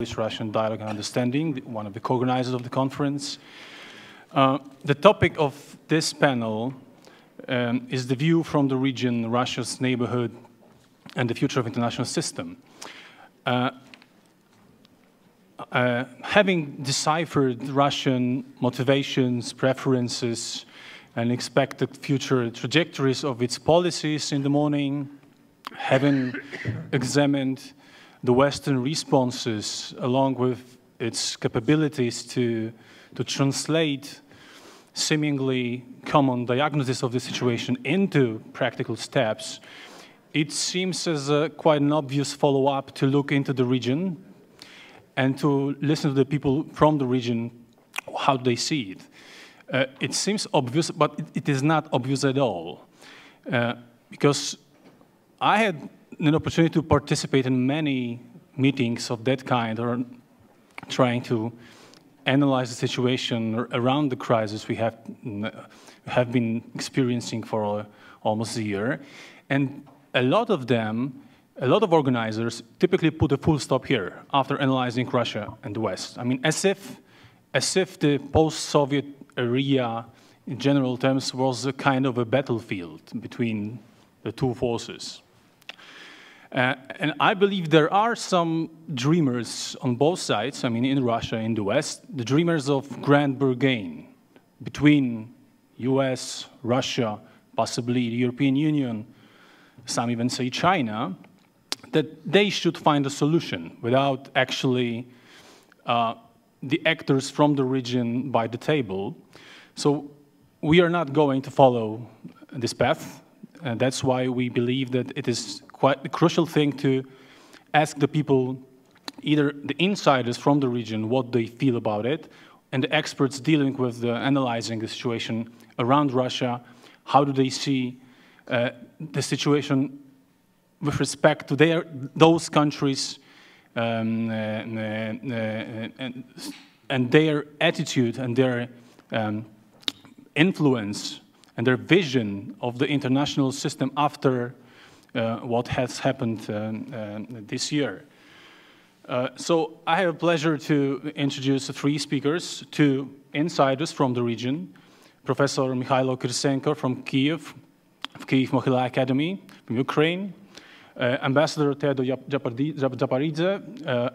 Polish-Russian Dialogue and Understanding, one of the co-organizers of the conference. Uh, the topic of this panel um, is the view from the region, Russia's neighborhood, and the future of international system. Uh, uh, having deciphered Russian motivations, preferences, and expected future trajectories of its policies in the morning, having examined the Western responses along with its capabilities to, to translate seemingly common diagnosis of the situation into practical steps, it seems as a, quite an obvious follow-up to look into the region and to listen to the people from the region, how they see it. Uh, it seems obvious, but it, it is not obvious at all. Uh, because I had an opportunity to participate in many meetings of that kind or trying to analyze the situation around the crisis we have, have been experiencing for almost a year. And a lot of them, a lot of organizers typically put a full stop here after analyzing Russia and the West. I mean, as if, as if the post-Soviet area, in general terms, was a kind of a battlefield between the two forces. Uh, and I believe there are some dreamers on both sides, I mean, in Russia, in the West, the dreamers of grand bargain between US, Russia, possibly the European Union, some even say China, that they should find a solution without actually uh, the actors from the region by the table. So we are not going to follow this path. And that's why we believe that it is quite a crucial thing to ask the people, either the insiders from the region, what they feel about it, and the experts dealing with the analyzing the situation around Russia, how do they see uh, the situation with respect to their, those countries um, uh, uh, and, and, their attitude and their um, influence and their vision of the international system after uh, what has happened uh, uh, this year. Uh, so I have a pleasure to introduce three speakers, two insiders from the region, Professor Mikhailo Kirsenko from Kiev, Kiev Mohyla Academy from Ukraine, uh, Ambassador Theodor Japaridze, uh,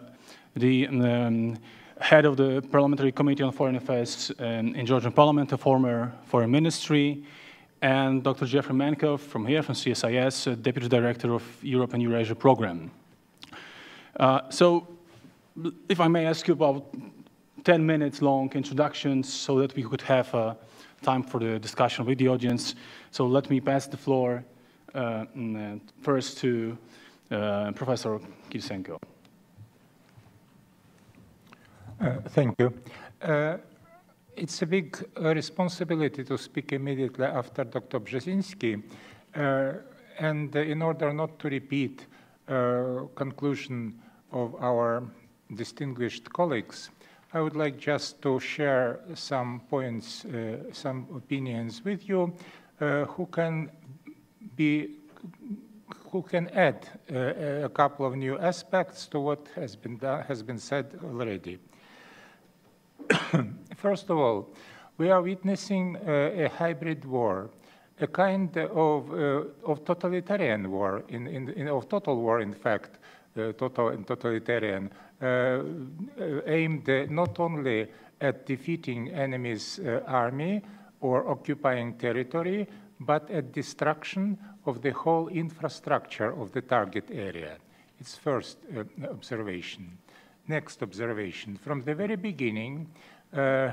the um, head of the Parliamentary Committee on Foreign Affairs um, in Georgian Parliament, a former foreign ministry, and Dr. Jeffrey Mankoff from here, from CSIS, uh, Deputy Director of Europe and Eurasia Program. Uh, so, if I may ask you about 10 minutes long introductions so that we could have uh, time for the discussion with the audience. So let me pass the floor uh, mm, uh first to uh, Professor Kirsenko. thank you it's a big uh, responsibility to speak immediately after Dr. Brzezinski. Uh, and uh, in order not to repeat uh, conclusion of our distinguished colleagues, I would like just to share some points, uh, some opinions with you uh, who can be who can add a couple of new aspects to what has been done, has been said already. First of all, we are witnessing uh, a hybrid war, a kind of, uh, of totalitarian war, in, in, in, of total war, in fact, uh, total and totalitarian, uh, uh, aimed not only at defeating enemy's uh, army or occupying territory, but at destruction of the whole infrastructure of the target area. It's first observation. Next observation. From the very beginning, uh, uh,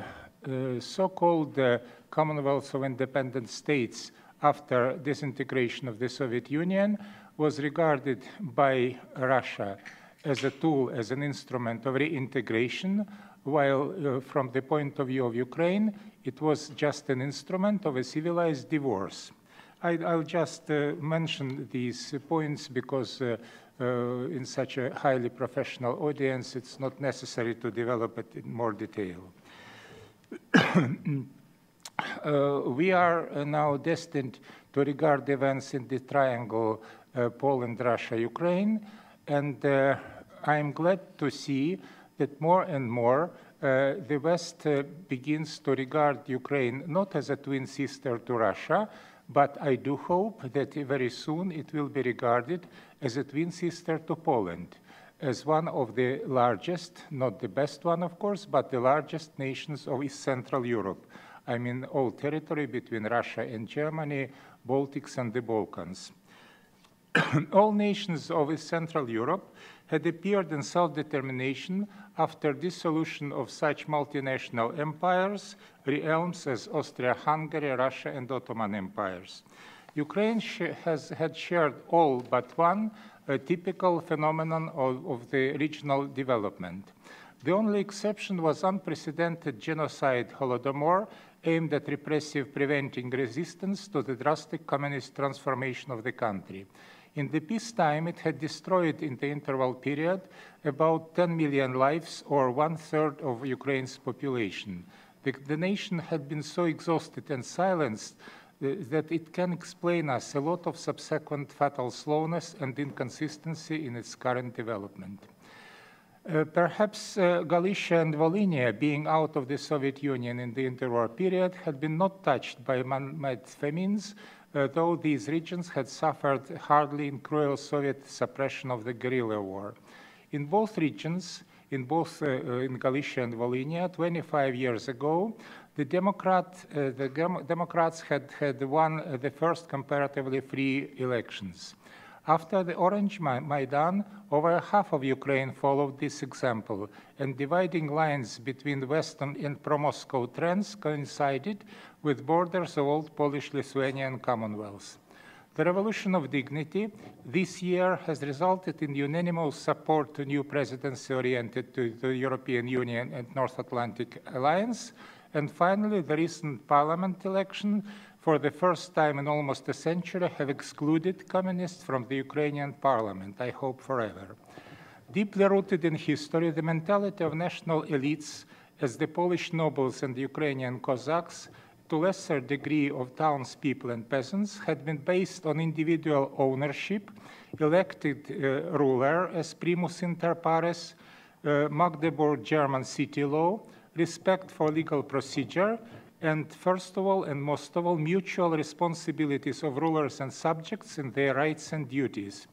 so-called uh, Commonwealth of Independent States after disintegration of the Soviet Union was regarded by Russia as a tool, as an instrument of reintegration, while uh, from the point of view of Ukraine, it was just an instrument of a civilized divorce. I, will just uh, mention these points because uh, in such a highly professional audience, it's not necessary to develop it in more detail. uh, we are uh, now destined to regard events in the triangle uh, Poland, Russia, Ukraine, and uh, I'm glad to see that more and more uh, the West uh, begins to regard Ukraine not as a twin sister to Russia, but I do hope that very soon it will be regarded as a twin sister to Poland, as one of the largest, not the best one, of course, but the largest nations of East Central Europe. I mean, all territory between Russia and Germany, Baltics and the Balkans. all nations of East Central Europe had appeared in self-determination after dissolution of such multinational empires, realms as Austria-Hungary, Russia, and Ottoman empires. Ukraine has had shared all but one a typical phenomenon of, of the regional development. The only exception was unprecedented genocide Holodomor aimed at repressive preventing resistance to the drastic communist transformation of the country. In the peacetime, it had destroyed in the interval period about 10 million lives or one third of Ukraine's population. The, the nation had been so exhausted and silenced uh, that it can explain us a lot of subsequent fatal slowness and inconsistency in its current development. Uh, perhaps uh, Galicia and Volhynia, being out of the Soviet Union in the interwar period, had been not touched by man-made famines, uh, though these regions had suffered hardly in cruel Soviet suppression of the guerrilla war. In both regions, in both uh, uh in Galicia and Volhynia, 25 years ago, the, Democrat, uh, the Democrats had, had won uh, the first comparatively free elections. After the Orange Maidan, over half of Ukraine followed this example, and dividing lines between Western and pro-Moscow trends coincided with borders of old Polish-Lithuanian Commonwealth. The Revolution of Dignity this year has resulted in unanimous support to new presidency oriented to the European Union and North Atlantic Alliance. And finally, the recent parliament election for the first time in almost a century, have excluded communists from the Ukrainian parliament, I hope forever. Deeply rooted in history, the mentality of national elites, as the Polish nobles and the Ukrainian Cossacks, to lesser degree of townspeople and peasants, had been based on individual ownership, elected uh, ruler as primus inter pares, uh, Magdeburg German city law, respect for legal procedure, and first of all, and most of all, mutual responsibilities of rulers and subjects in their rights and duties.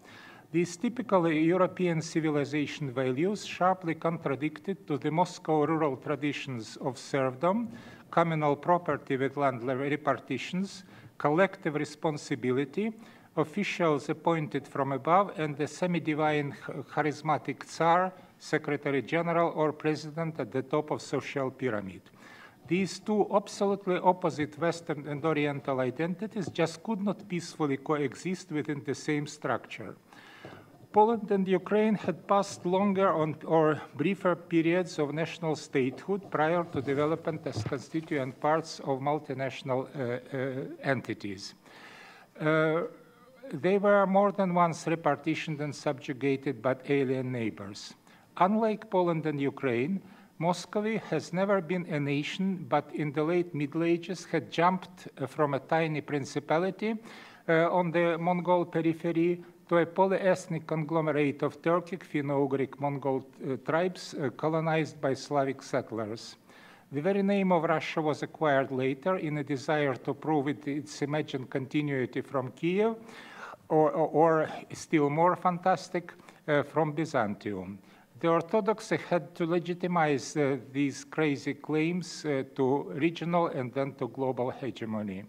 These typical European civilization values sharply contradicted to the Moscow rural traditions of serfdom, communal property with land repartitions, collective responsibility, officials appointed from above, and the semi-divine charismatic Tsar, Secretary General, or President at the top of social pyramid. These two absolutely opposite Western and Oriental identities just could not peacefully coexist within the same structure. Poland and Ukraine had passed longer on, or briefer periods of national statehood prior to development as constituent parts of multinational uh, uh, entities. Uh, they were more than once repartitioned and subjugated by alien neighbors. Unlike Poland and Ukraine, Muscovy has never been a nation, but in the late Middle Ages had jumped uh, from a tiny principality uh, on the Mongol periphery to a polyethnic conglomerate of Turkic, Finno-Ugric, Mongol uh, tribes uh, colonized by Slavic settlers. The very name of Russia was acquired later in a desire to prove it, its imagined continuity from Kiev, or, or, or still more fantastic, uh, from Byzantium the Orthodox had to legitimize uh, these crazy claims uh, to regional and then to global hegemony.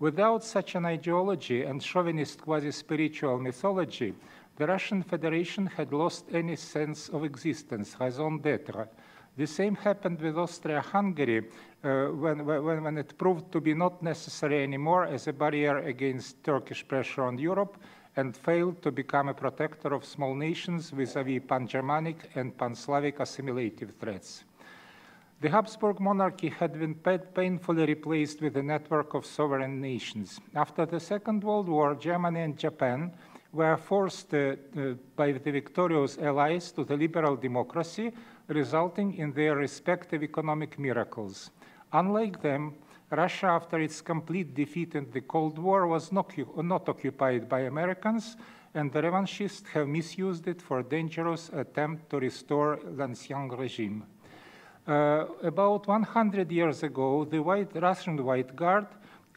Without such an ideology and chauvinist quasi-spiritual mythology, the Russian Federation had lost any sense of existence, raison d'etre. The same happened with Austria-Hungary uh, when, when, when it proved to be not necessary anymore as a barrier against Turkish pressure on Europe, and failed to become a protector of small nations vis-à-vis pan-Germanic and pan-Slavic assimilative threats. The Habsburg monarchy had been painfully replaced with a network of sovereign nations. After the Second World War, Germany and Japan were forced uh, uh, by the victorious allies to the liberal democracy, resulting in their respective economic miracles. Unlike them, Russia, after its complete defeat in the Cold War, was not, not occupied by Americans and the revanchists have misused it for a dangerous attempt to restore the l'ancien regime. Uh, about 100 years ago, the white, Russian White Guard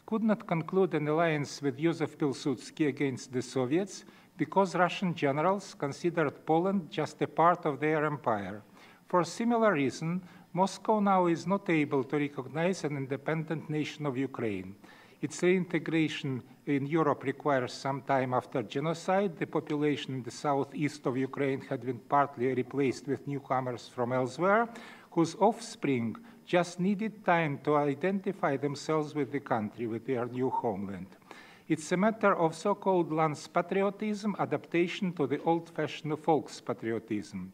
could not conclude an alliance with Joseph Pilsudski against the Soviets because Russian generals considered Poland just a part of their empire. For a similar reason, Moscow now is not able to recognize an independent nation of Ukraine. Its reintegration in Europe requires some time after genocide. The population in the southeast of Ukraine had been partly replaced with newcomers from elsewhere, whose offspring just needed time to identify themselves with the country, with their new homeland. It's a matter of so-called lance patriotism, adaptation to the old-fashioned folks patriotism.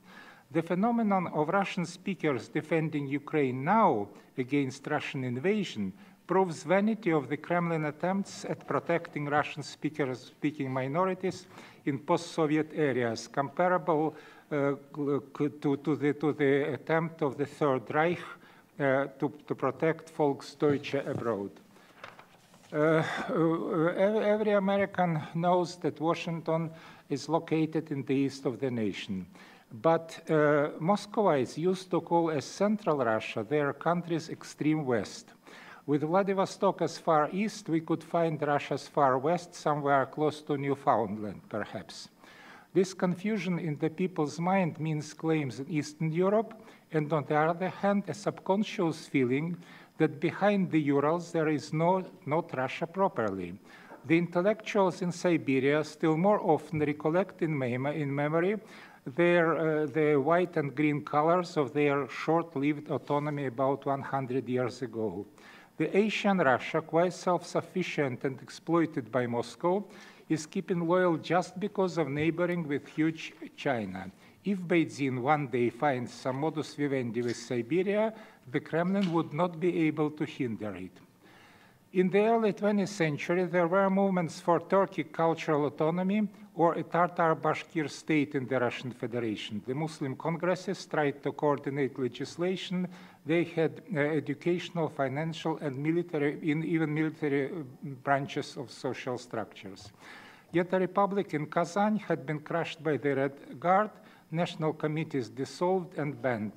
The phenomenon of Russian speakers defending Ukraine now against Russian invasion proves vanity of the Kremlin attempts at protecting Russian speakers speaking minorities in post-Soviet areas, comparable to, to, the, to, the, attempt of the Third Reich uh, to, to, protect Volksdeutsche abroad. Uh, every American knows that Washington is located in the east of the nation. But uh, used to call as Central Russia their country's extreme west. With Vladivostok as far east, we could find Russia's far west, somewhere close to Newfoundland, perhaps. This confusion in the people's mind means claims in Eastern Europe, and on the other hand, a subconscious feeling that behind the Urals there is no, not Russia properly. The intellectuals in Siberia still more often recollect in, in memory their, uh, the white and green colors of their short-lived autonomy about 100 years ago. The Asian Russia, quite self-sufficient and exploited by Moscow, is keeping loyal just because of neighboring with huge China. If Beijing one day finds some modus vivendi with Siberia, the Kremlin would not be able to hinder it. In the early 20th century, there were movements for Turkic cultural autonomy or a Tatar Bashkir state in the Russian Federation. The Muslim congresses tried to coordinate legislation. They had uh, educational, financial, and military, in even military uh, branches of social structures. Yet the republic in Kazan had been crushed by the Red Guard, national committees dissolved and banned.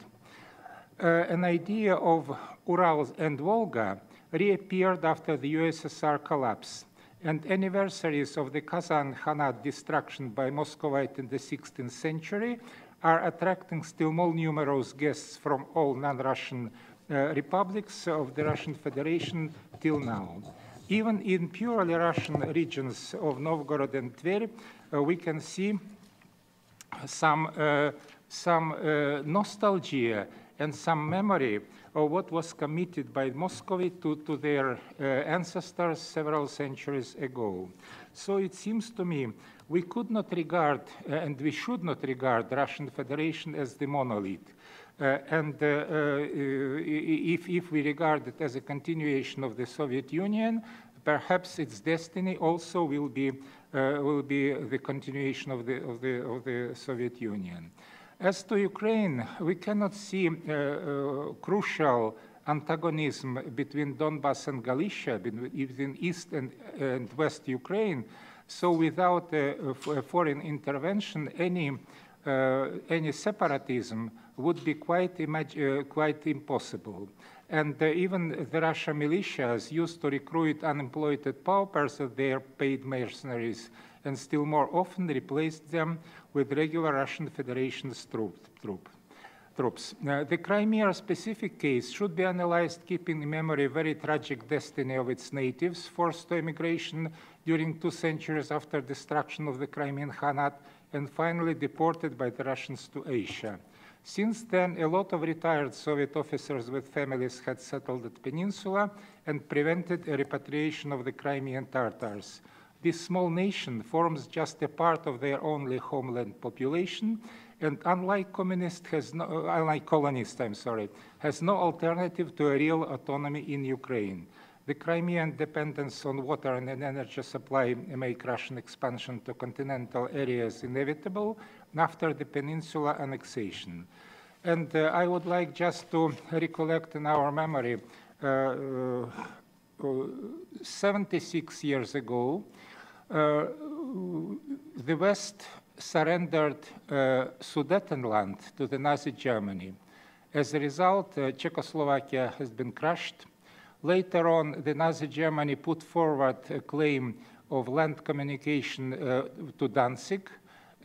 Uh, an idea of Urals and Volga reappeared after the USSR collapse, and anniversaries of the Kazan Khanate destruction by Muscovite in the 16th century are attracting still more numerous guests from all non-Russian uh, republics of the Russian Federation till now. Even in purely Russian regions of Novgorod and Tver, uh, we can see some, uh, some uh, nostalgia and some memory of what was committed by Muscovy to, to their uh, ancestors several centuries ago. So it seems to me we could not regard, uh, and we should not regard Russian Federation as the monolith. Uh, and uh, uh, if, if we regard it as a continuation of the Soviet Union, perhaps its destiny also will be, will be the continuation of the, of the, of the Soviet Union. As to Ukraine, we cannot see crucial antagonism between Donbass and Galicia, between East and, and West Ukraine. So without foreign intervention, any, uh, any separatism would be quite, uh, quite impossible. And uh, even the Russian militias used to recruit unemployed paupers as their paid mercenaries and still more often replaced them with regular Russian Federation troop, troop, troops. Uh, the Crimea specific case should be analyzed keeping in memory very tragic destiny of its natives forced to emigration during two centuries after destruction of the Crimean Khanate and finally deported by the Russians to Asia. Since then, a lot of retired Soviet officers with families had settled at Peninsula and prevented a repatriation of the Crimean Tartars. This small nation forms just a part of their only homeland population, and unlike communist has no, uh, unlike colonist, I'm sorry, has no alternative to a real autonomy in Ukraine. The Crimean dependence on water and energy supply make Russian expansion to continental areas inevitable after the peninsula annexation. And uh, I would like just to recollect in our memory uh, uh, 76 years ago, Uh, the West surrendered uh, Sudetenland to the Nazi Germany. As a result, uh, Czechoslovakia has been crushed. Later on, the Nazi Germany put forward a claim of land communication to Danzig,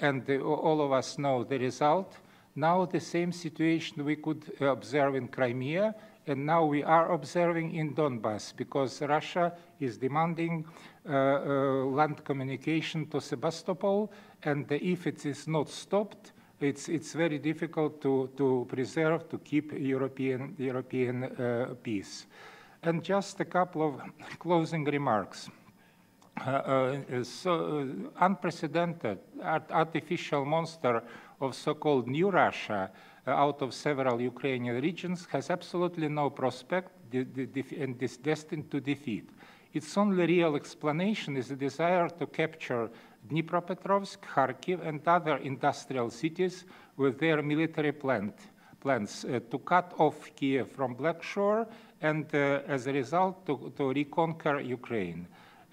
and the, all of us know the result. Now the same situation we could observe in Crimea, and now we are observing in Donbass because Russia is demanding uh, uh, land communication to Sebastopol, and if it is not stopped, it's, it's very difficult to, to preserve, to keep European, European uh, peace. And just a couple of closing remarks. Uh, uh, so uh, unprecedented art artificial monster of so-called new Russia out of several Ukrainian regions has absolutely no prospect and is destined to defeat. Its only real explanation is the desire to capture Dnipropetrovsk, Kharkiv, and other industrial cities with their military plant, plans uh, to cut off Kiev from Black Shore and, uh, as a result, to, to reconquer Ukraine.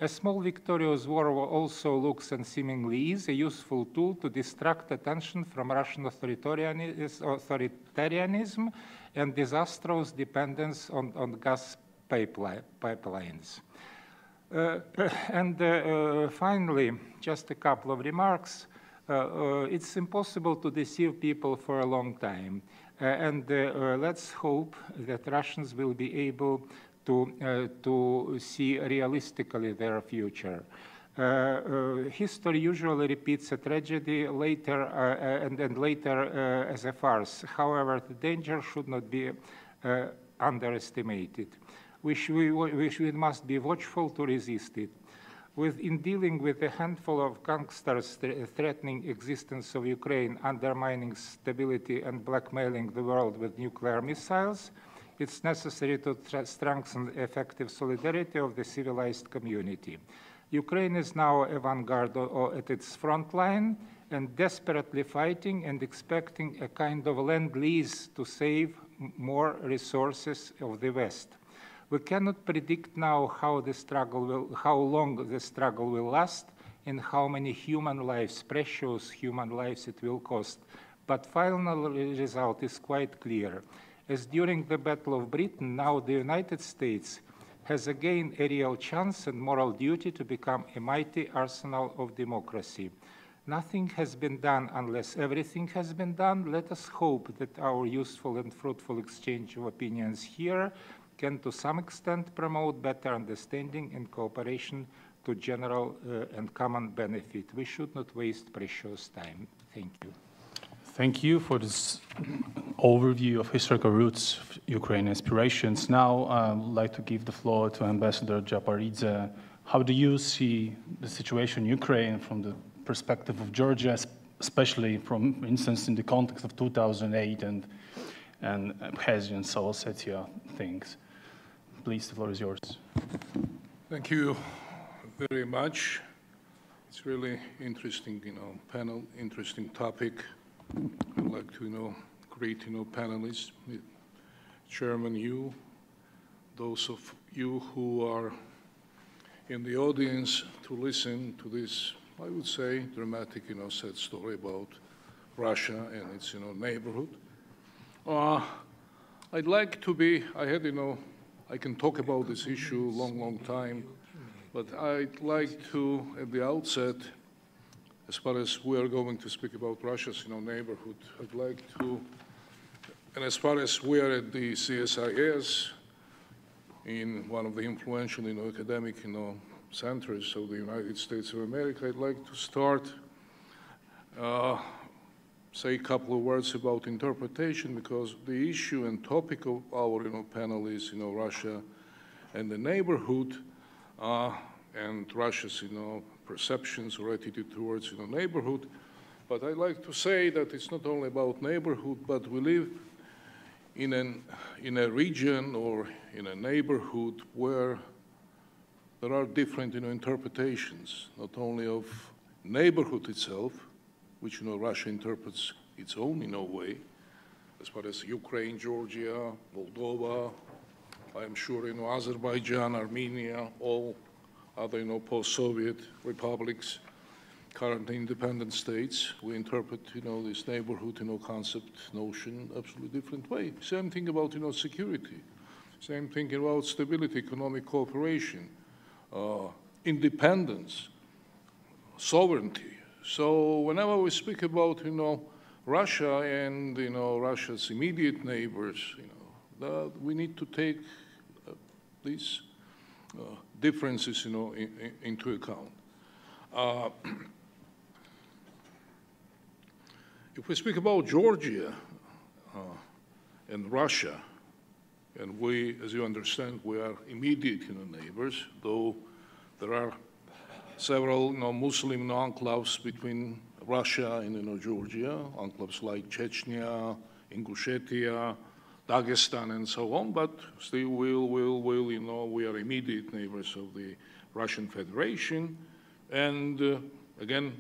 A small victorious war also looks and seemingly is a useful tool to distract attention from Russian authoritarianism and disastrous dependence on, on gas pipeline, pipelines. Uh, and uh, uh, finally, just a couple of remarks. Uh, uh, it's impossible to deceive people for a long time. Uh, and let's hope that Russians will be able to, uh, to see realistically their future. Uh, uh, history usually repeats a tragedy later and, and later as a farce. However, the danger should not be underestimated. We, we, we must be watchful to resist it. With, in dealing with a handful of gangsters th threatening existence of Ukraine, undermining stability and blackmailing the world with nuclear missiles, it's necessary to strengthen effective solidarity of the civilized community. Ukraine is now a vanguard at its front line and desperately fighting and expecting a kind of lend-lease to save more resources of the West. We cannot predict now how the struggle will, how long the struggle will last and how many human lives, precious human lives it will cost. But final result is quite clear as during the Battle of Britain, now the United States has again a real chance and moral duty to become a mighty arsenal of democracy. Nothing has been done unless everything has been done. Let us hope that our useful and fruitful exchange of opinions here can to some extent promote better understanding and cooperation to general uh, and common benefit. We should not waste precious time. Thank you. Thank you for this overview of historical roots of Ukraine aspirations. Now uh, I would like to give the floor to Ambassador Japaridze. How do you see the situation in Ukraine from the perspective of Georgia, especially from for instance in the context of 2008 and, and uh, Abkhazia and South Ossetia things? Please, the floor is yours. Thank you very much. It's really interesting, you know, panel, interesting topic. I'd like to, know, greet, you know, panelists, Chairman, you, those of you who are in the audience to listen to this, I would say, dramatic, you know, sad story about Russia and its, you know, neighborhood. Uh, I'd like to be, I had, you know, I can talk about this issue long, long time, but I'd like to, at the outset, as far as we are going to speak about Russia's you know, neighborhood, I'd like to, and as far as we are at the CSIS, in one of the influential you know, academic you know, centers of the United States of America, I'd like to start, uh, say a couple of words about interpretation because the issue and topic of our you know, panel is you know, Russia and the neighborhood uh, and Russia's you know, perceptions or attitude towards you know, neighborhood. But I like to say that it's not only about neighborhood, but we live in, an, in a region or in a neighborhood where there are different you know, interpretations, not only of neighborhood itself, which you know, Russia interprets its own in a way, as far as Ukraine, Georgia, Moldova, I am sure you know, Azerbaijan, Armenia, all other, you know, post-Soviet republics, currently independent states. We interpret, you know, this neighborhood, you know, concept, notion, absolutely different way. Same thing about, you know, security. Same thing about stability, economic cooperation, uh, independence, sovereignty. So whenever we speak about, you know, Russia and, you know, Russia's immediate neighbors, you know, we need to take uh, these uh, differences, you know, in, in, into account. Uh, if we speak about Georgia uh, and Russia, and we, as you understand, we are immediate you know, neighbors, though there are several you know, Muslim enclaves between Russia and you know, Georgia, enclaves like Chechnya, Ingushetia, Dagestan, and so on, but still will, will, will, you know, we are immediate neighbors of the Russian Federation. And uh, again,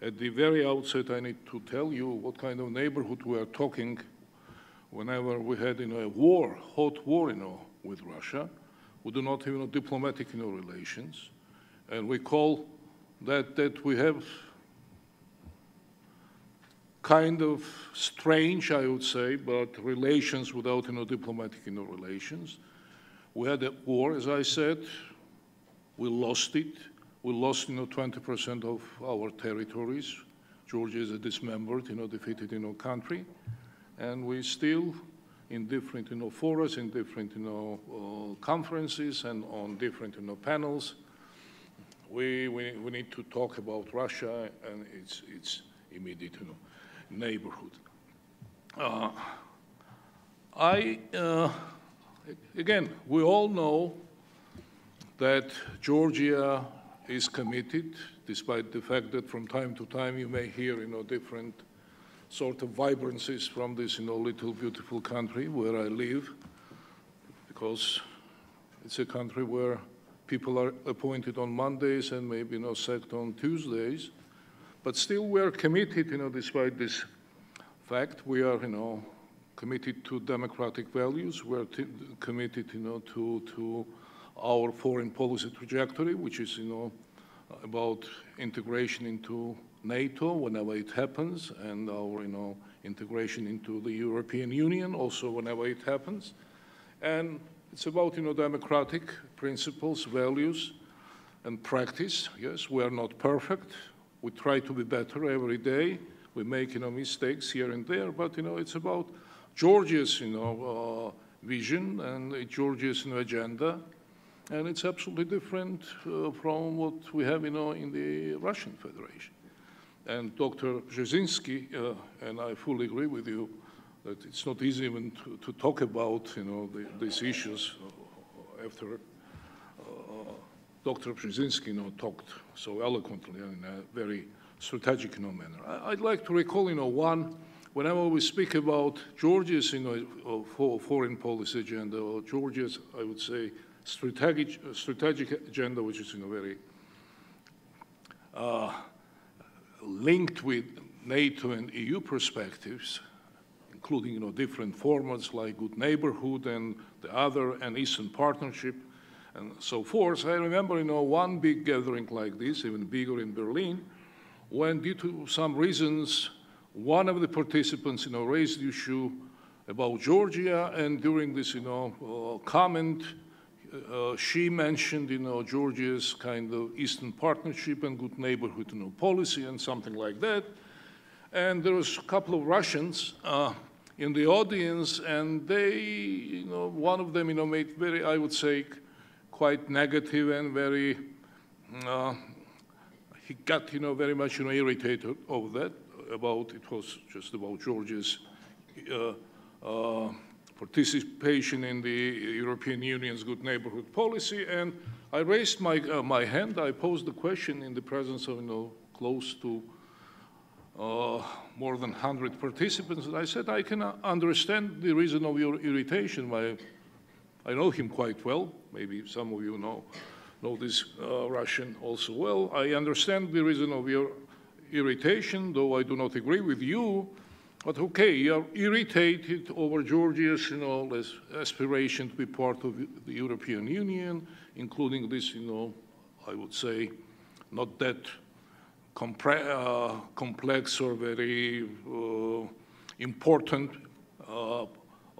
at the very outset, I need to tell you what kind of neighborhood we are talking whenever we had you know, a war, hot war you know, with Russia. We do not have you know, diplomatic you know, relations. And we call that, that we have kind of strange, I would say, but relations without you know, diplomatic you know, relations. We had a war, as I said. We lost it. We lost, you know, 20% of our territories. Georgia is a dismembered, you know, defeated, you know, country and we still in different you know, forums, in different you know, uh, conferences and on different you know, panels, we, we, we need to talk about Russia and its, its immediate you know, neighborhood. Uh, I, uh, again, we all know that Georgia is committed, despite the fact that from time to time you may hear, you know, different sort of vibrancies from this you know, little beautiful country where I live, because it's a country where people are appointed on Mondays and maybe you know, sacked on Tuesdays. But still we are committed, you know, despite this fact, we are, you know, committed to democratic values. We're committed, you know, to, to our foreign policy trajectory, which is, you know, about integration into NATO whenever it happens, and our you know, integration into the European Union also whenever it happens. And it's about you know, democratic principles, values, and practice. Yes, we are not perfect. We try to be better every day. We make you know, mistakes here and there, but you know, it's about Georgia's you know, uh, vision and Georgia's you know, agenda and it's absolutely different uh, from what we have you know, in the Russian Federation. And Dr. Brzezinski, uh, and I fully agree with you, that it's not easy even to, to talk about you know, the, these issues uh, after uh, Dr. Brzezinski you know, talked so eloquently and in a very strategic you know, manner. I, would like to recall you know, one, whenever we speak about Georgia's you know, uh, foreign policy agenda, or Georgia's, I would say, strategic, strategic agenda, which is you know, very uh, linked with NATO and EU perspectives, including you know, different formats like Good Neighborhood and the other, and Eastern Partnership, and so forth. I remember you know, one big gathering like this, even bigger in Berlin, when due to some reasons, one of the participants you know, raised the issue about Georgia, and during this you know, uh, comment, uh, she mentioned, you know, Georgia's kind of Eastern Partnership and good neighborhood, you know, policy and something like that. And there was a couple of Russians uh, in the audience, and they, you know, one of them, you know, made very, I would say, quite negative and very, uh, he got, you know, very much, you know, irritated over that, about, it was just about Georgia's uh, uh participation in the European Union's good neighborhood policy. And I raised my, uh, my hand. I posed the question in the presence of you know, close to uh, more than 100 participants. And I said, I can understand the reason of your irritation. My, I know him quite well. Maybe some of you know, know this uh, Russian also well. I understand the reason of your irritation, though I do not agree with you. But okay, you're irritated over Georgia's you know, aspiration to be part of the European Union, including this you know, I would say, not that uh, complex or very uh, important uh,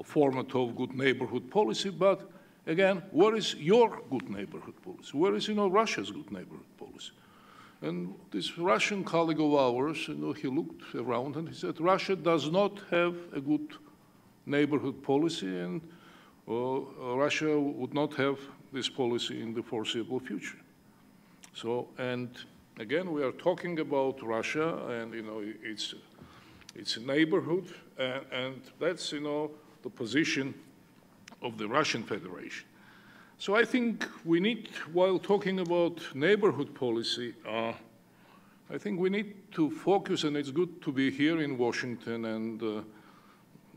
format of good neighborhood policy, but again, where is your good neighborhood policy? Where is, you know, Russia's good neighborhood policy? And this Russian colleague of ours, you know, he looked around and he said, Russia does not have a good neighborhood policy and uh, Russia would not have this policy in the foreseeable future. So, and again, we are talking about Russia and, you know, it's, it's a neighborhood and, and that's, you know, the position of the Russian Federation. So I think we need, while talking about neighborhood policy, uh, I think we need to focus, and it's good to be here in Washington, and uh,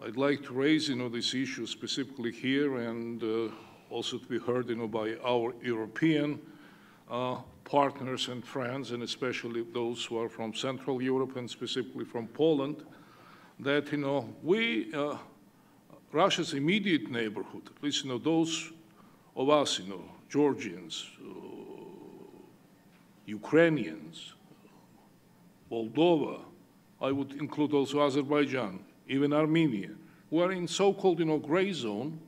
I'd like to raise, you know, this issue specifically here, and uh, also to be heard, you know, by our European uh, partners and friends, and especially those who are from Central Europe and specifically from Poland, that, you know, we, uh, Russia's immediate neighborhood, at least, you know, those of us, you know, Georgians, uh, Ukrainians, Moldova, I would include also Azerbaijan, even Armenia, who are in so-called, you know, gray zone,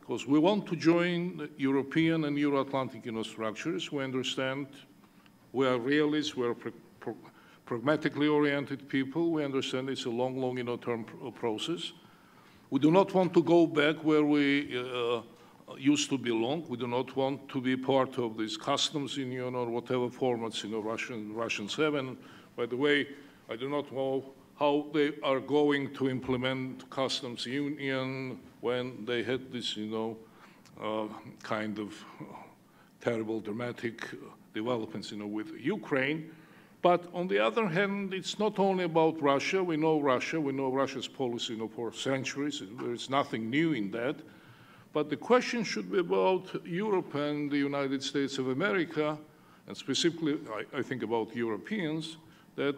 because we want to join European and Euro-Atlantic, you know, structures. We understand we are realists, we are pragmatically oriented people. We understand it's a long, long, you know, term process. We do not want to go back where we uh, used to belong. We do not want to be part of this customs union or whatever formats you know Russian Russians have. And by the way, I do not know how they are going to implement customs union when they had this, you know, uh, kind of terrible, dramatic developments, you know, with Ukraine. But on the other hand, it's not only about Russia. We know Russia. We know Russia's policy, you know, for centuries. There is nothing new in that. But the question should be about Europe and the United States of America, and specifically, I, I think about Europeans, that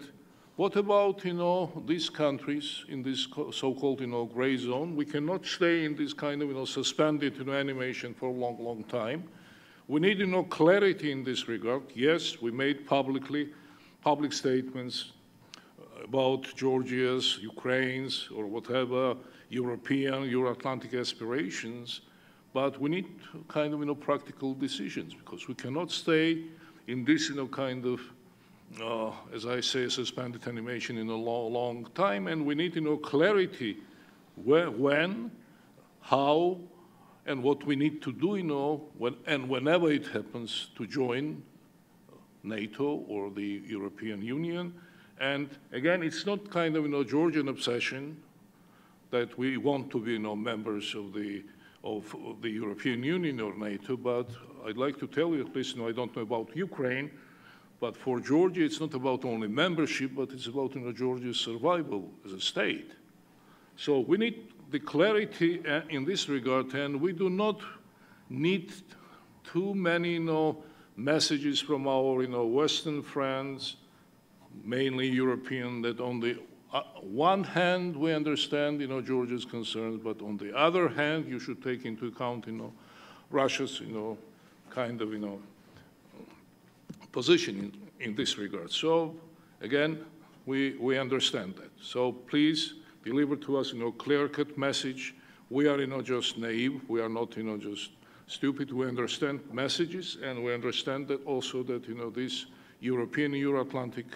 what about, you know, these countries in this so-called, you know, gray zone? We cannot stay in this kind of, you know, suspended, you know, animation for a long, long time. We need, you know, clarity in this regard. Yes, we made publicly public statements about Georgia's, Ukraine's, or whatever European, Euro-Atlantic aspirations, but we need kind of, you know, practical decisions because we cannot stay in this, you know, kind of uh, as I say, suspended animation in a long, long time, and we need to know clarity where, when, how, and what we need to do, you know, when, and whenever it happens to join NATO or the European Union. And again, it's not kind of, you know, Georgian obsession that we want to be, you know, members of the, of, of the European Union or NATO, but I'd like to tell you, at least, you know, I don't know about Ukraine, but for Georgia, it's not about only membership, but it's about you know, Georgia's survival as a state. So we need the clarity uh, in this regard, and we do not need too many you know, messages from our you know, Western friends, mainly European, that on the uh, one hand we understand you know, Georgia's concerns, but on the other hand, you should take into account you know, Russia's you know, kind of you know, position in, in this regard. So again, we, we understand that. So please deliver to us, you know, clear-cut message. We are, you know, just naive. We are not, you know, just stupid. We understand messages, and we understand that also that, you know, this European Euro-Atlantic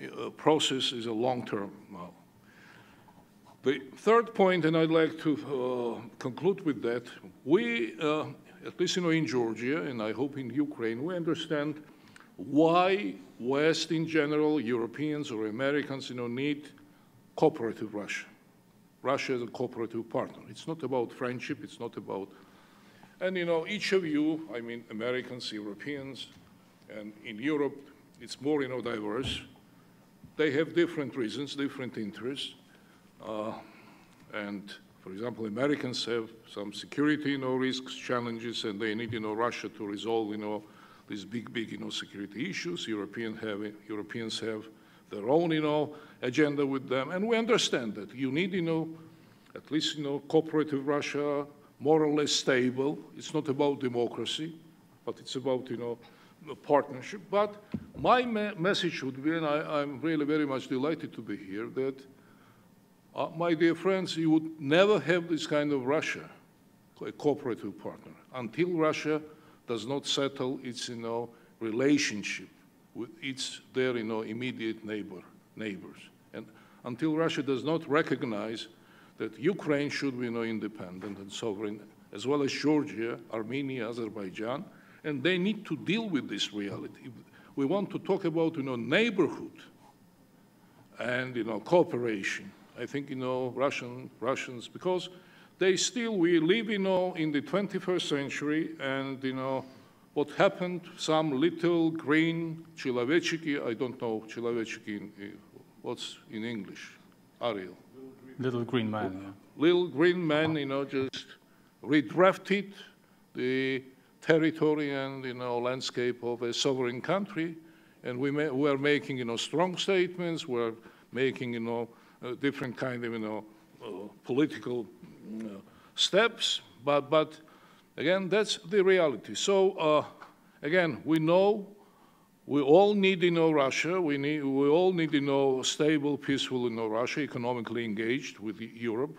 uh, process is a long-term now. The third point, and I'd like to uh, conclude with that, we, uh, at least you know, in Georgia, and I hope in Ukraine, we understand why West in general, Europeans or Americans, you know, need cooperative Russia. Russia is a cooperative partner. It's not about friendship, it's not about, and you know, each of you, I mean, Americans, Europeans, and in Europe, it's more, you know, diverse. They have different reasons, different interests. Uh, and for example, Americans have some security, you know, risks, challenges, and they need, you know, Russia to resolve, you know, these big, big, you know, security issues. European have, Europeans have their own, you know, agenda with them, and we understand that. You need, you know, at least, you know, cooperative Russia, more or less stable. It's not about democracy, but it's about, you know, partnership. But my me message would be, and I, am really very much delighted to be here, that, uh, my dear friends, you would never have this kind of Russia, a cooperative partner, until Russia does not settle its, you know, relationship with its, their, you know, immediate neighbor, neighbors. And until Russia does not recognize that Ukraine should be now independent and sovereign, as well as Georgia, Armenia, Azerbaijan, and they need to deal with this reality. We want to talk about, you know, neighborhood and, you know, cooperation. I think, you know, Russian, Russians, because they still, we live, you know, in the 21st century and, you know, what happened, some little green Chilavechiki, I don't know Chilavechiki, in, what's in English, Ariel. Little green man. Little green man, you know, just redrafted the territory and you know landscape of a sovereign country, and we we're making you know strong statements. We're making you know different kind of you know uh, political uh, steps, but but again that's the reality. So uh, again, we know we all need to know Russia. We need we all need to know stable, peaceful, you know Russia, economically engaged with Europe,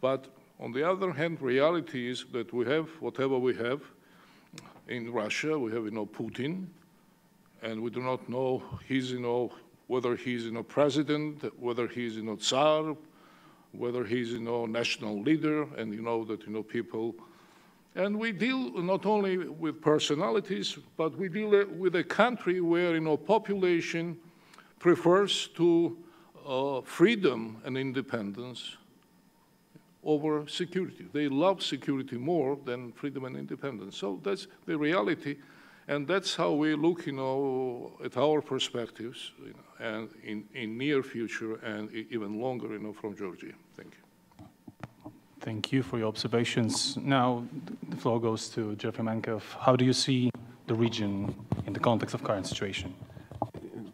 but on the other hand, reality is that we have whatever we have in Russia. We have, you know, Putin, and we do not know he's, you know, whether he's, you know, president, whether he's, you know, Tsar, whether he's, you know, national leader, and you know that, you know, people, and we deal not only with personalities, but we deal with a country where, you know, population prefers to uh, freedom and independence over security. They love security more than freedom and independence. So that's the reality, and that's how we look, you know, at our perspectives, you know, and in, in near future and even longer, you know, from Georgia. Thank you. Thank you for your observations. Now the floor goes to Jeffrey Mankoff. How do you see the region in the context of current situation?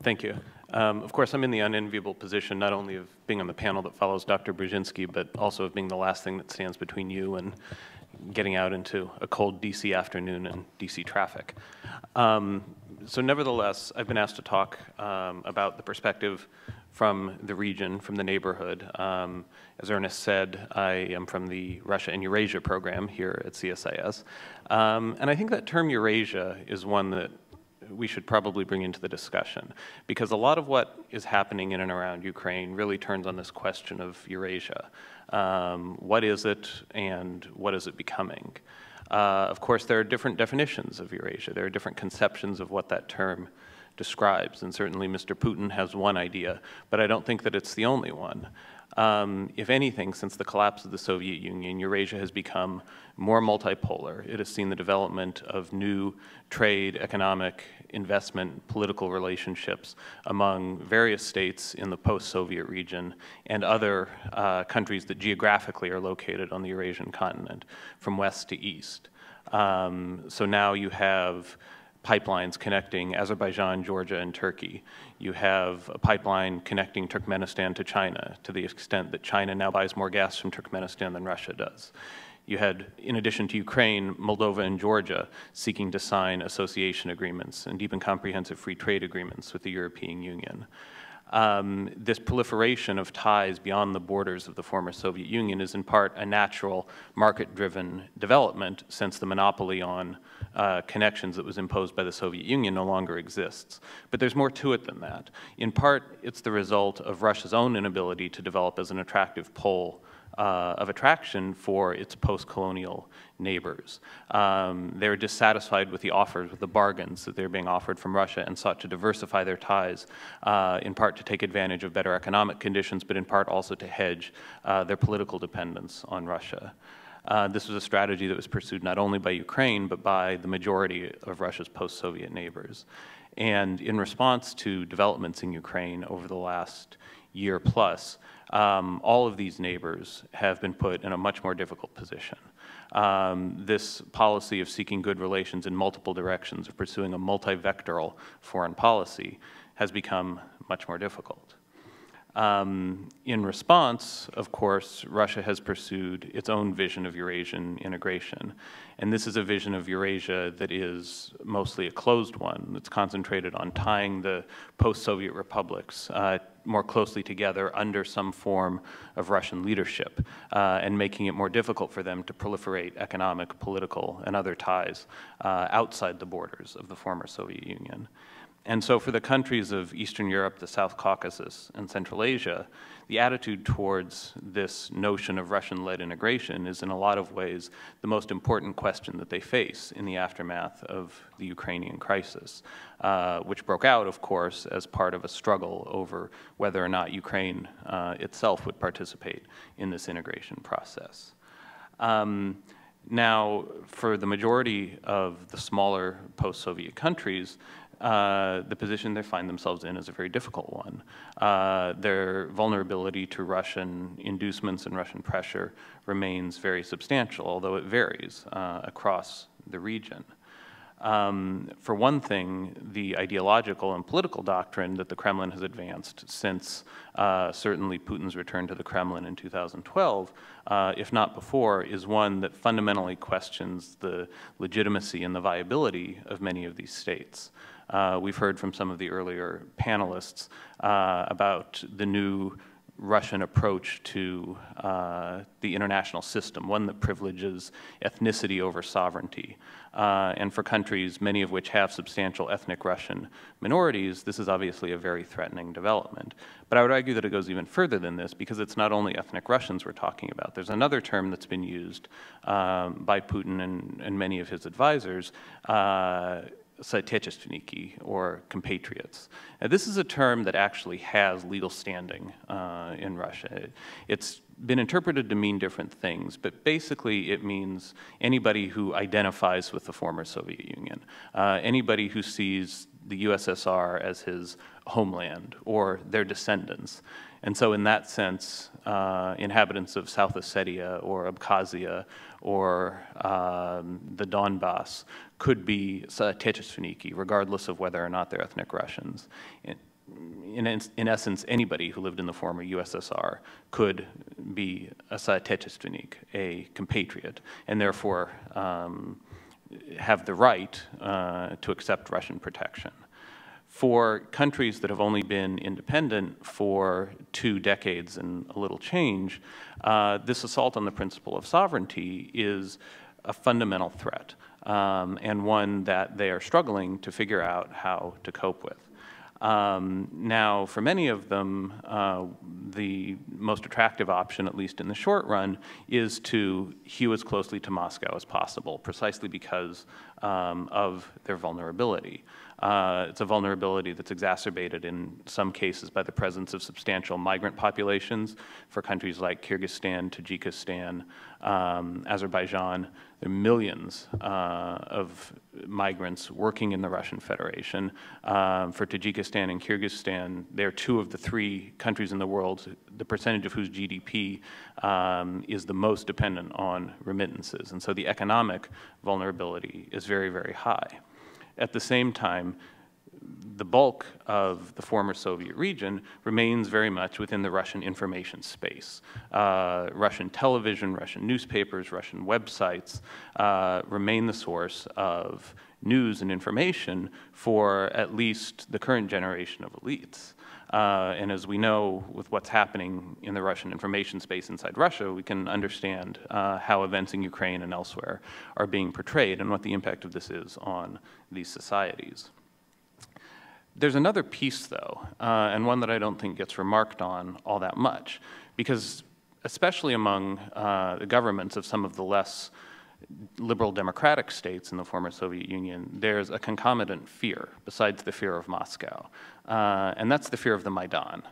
Thank you. Um, of course, I'm in the unenviable position not only of being on the panel that follows Dr. Brzezinski, but also of being the last thing that stands between you and getting out into a cold DC afternoon and DC traffic. Um, so nevertheless, I've been asked to talk um, about the perspective from the region, from the neighborhood. Um, as Ernest said, I am from the Russia and Eurasia program here at CSIS. Um, and I think that term Eurasia is one that we should probably bring into the discussion because a lot of what is happening in and around Ukraine really turns on this question of Eurasia. Um, what is it and what is it becoming? Uh, of course, there are different definitions of Eurasia. There are different conceptions of what that term describes, and certainly Mr. Putin has one idea, but I don't think that it's the only one. Um, if anything, since the collapse of the Soviet Union, Eurasia has become more multipolar. It has seen the development of new trade, economic, investment, political relationships among various states in the post-Soviet region and other uh, countries that geographically are located on the Eurasian continent, from west to east. Um, so now you have pipelines connecting Azerbaijan, Georgia, and Turkey. You have a pipeline connecting Turkmenistan to China to the extent that China now buys more gas from Turkmenistan than Russia does. You had, in addition to Ukraine, Moldova and Georgia seeking to sign association agreements and and comprehensive free trade agreements with the European Union um, this proliferation of ties beyond the borders of the former Soviet Union is in part a natural market-driven development since the monopoly on uh, connections that was imposed by the Soviet Union no longer exists. But there's more to it than that. In part, it's the result of Russia's own inability to develop as an attractive pole uh, of attraction for its post-colonial neighbors. Um, they're dissatisfied with the offers, with the bargains that they're being offered from Russia and sought to diversify their ties, uh, in part to take advantage of better economic conditions, but in part also to hedge uh, their political dependence on Russia. Uh, this was a strategy that was pursued not only by Ukraine, but by the majority of Russia's post-Soviet neighbors. And in response to developments in Ukraine over the last year plus, um, all of these neighbors have been put in a much more difficult position. Um, this policy of seeking good relations in multiple directions, of pursuing a multi-vectoral foreign policy, has become much more difficult. Um, in response, of course, Russia has pursued its own vision of Eurasian integration. And this is a vision of Eurasia that is mostly a closed one, that's concentrated on tying the post-Soviet republics uh, more closely together under some form of Russian leadership uh, and making it more difficult for them to proliferate economic, political, and other ties uh, outside the borders of the former Soviet Union. And so for the countries of Eastern Europe, the South Caucasus, and Central Asia, the attitude towards this notion of Russian-led integration is in a lot of ways the most important question that they face in the aftermath of the Ukrainian crisis, uh, which broke out, of course, as part of a struggle over whether or not Ukraine uh, itself would participate in this integration process. Um, now, for the majority of the smaller post-Soviet countries, uh, the position they find themselves in is a very difficult one. Uh, their vulnerability to Russian inducements and Russian pressure remains very substantial, although it varies uh, across the region. Um, for one thing, the ideological and political doctrine that the Kremlin has advanced since uh, certainly Putin's return to the Kremlin in 2012, uh, if not before, is one that fundamentally questions the legitimacy and the viability of many of these states. Uh, we've heard from some of the earlier panelists uh, about the new Russian approach to uh, the international system, one that privileges ethnicity over sovereignty. Uh, and for countries, many of which have substantial ethnic Russian minorities, this is obviously a very threatening development. But I would argue that it goes even further than this because it's not only ethnic Russians we're talking about. There's another term that's been used um, by Putin and, and, many of his advisors, uh, соотечественники, or compatriots. Now, this is a term that actually has legal standing uh, in Russia. It's been interpreted to mean different things, but basically it means anybody who identifies with the former Soviet Union, uh, anybody who sees the USSR as his homeland or their descendants. And so in that sense, uh, inhabitants of South Ossetia or Abkhazia or um, the Donbass could be Sootechesveniki, regardless of whether or not they're ethnic Russians. In, in, in, essence, anybody who lived in the former USSR could be a Sootechesvenik, a compatriot, and therefore um, have the right uh, to accept Russian protection. For countries that have only been independent for two decades and a little change, uh, this assault on the principle of sovereignty is a fundamental threat um, and one that they are struggling to figure out how to cope with. Um, now, for many of them, uh, the most attractive option, at least in the short run, is to hew as closely to Moscow as possible, precisely because um, of their vulnerability. Uh, it's a vulnerability that's exacerbated in some cases by the presence of substantial migrant populations for countries like Kyrgyzstan, Tajikistan, um, Azerbaijan. There are millions uh, of migrants working in the Russian Federation. Um, for Tajikistan and Kyrgyzstan, they're two of the three countries in the world, the percentage of whose GDP um, is the most dependent on remittances. And so the economic vulnerability is very, very high. At the same time, the bulk of the former Soviet region remains very much within the Russian information space. Uh, Russian television, Russian newspapers, Russian websites uh, remain the source of news and information for at least the current generation of elites. Uh, and as we know with what's happening in the Russian information space inside Russia, we can understand uh, how events in Ukraine and elsewhere are being portrayed and what the impact of this is on these societies. There's another piece, though, uh, and one that I don't think gets remarked on all that much, because especially among uh, the governments of some of the less liberal democratic states in the former Soviet Union, there's a concomitant fear besides the fear of Moscow, uh, and that's the fear of the Maidan.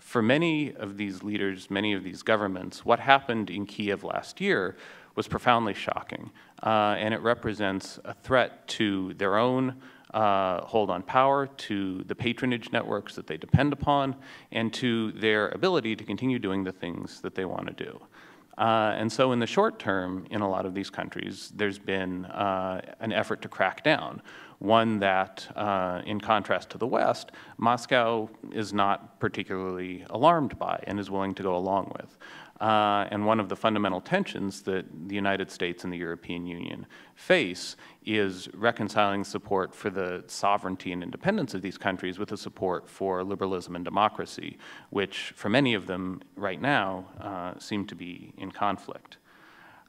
For many of these leaders, many of these governments, what happened in Kiev last year was profoundly shocking, uh, and it represents a threat to their own uh, hold on power, to the patronage networks that they depend upon, and to their ability to continue doing the things that they want to do. Uh, and so in the short term, in a lot of these countries, there's been uh, an effort to crack down, one that, uh, in contrast to the West, Moscow is not particularly alarmed by and is willing to go along with. Uh, and one of the fundamental tensions that the United States and the European Union face is reconciling support for the sovereignty and independence of these countries with the support for liberalism and democracy, which for many of them right now uh, seem to be in conflict.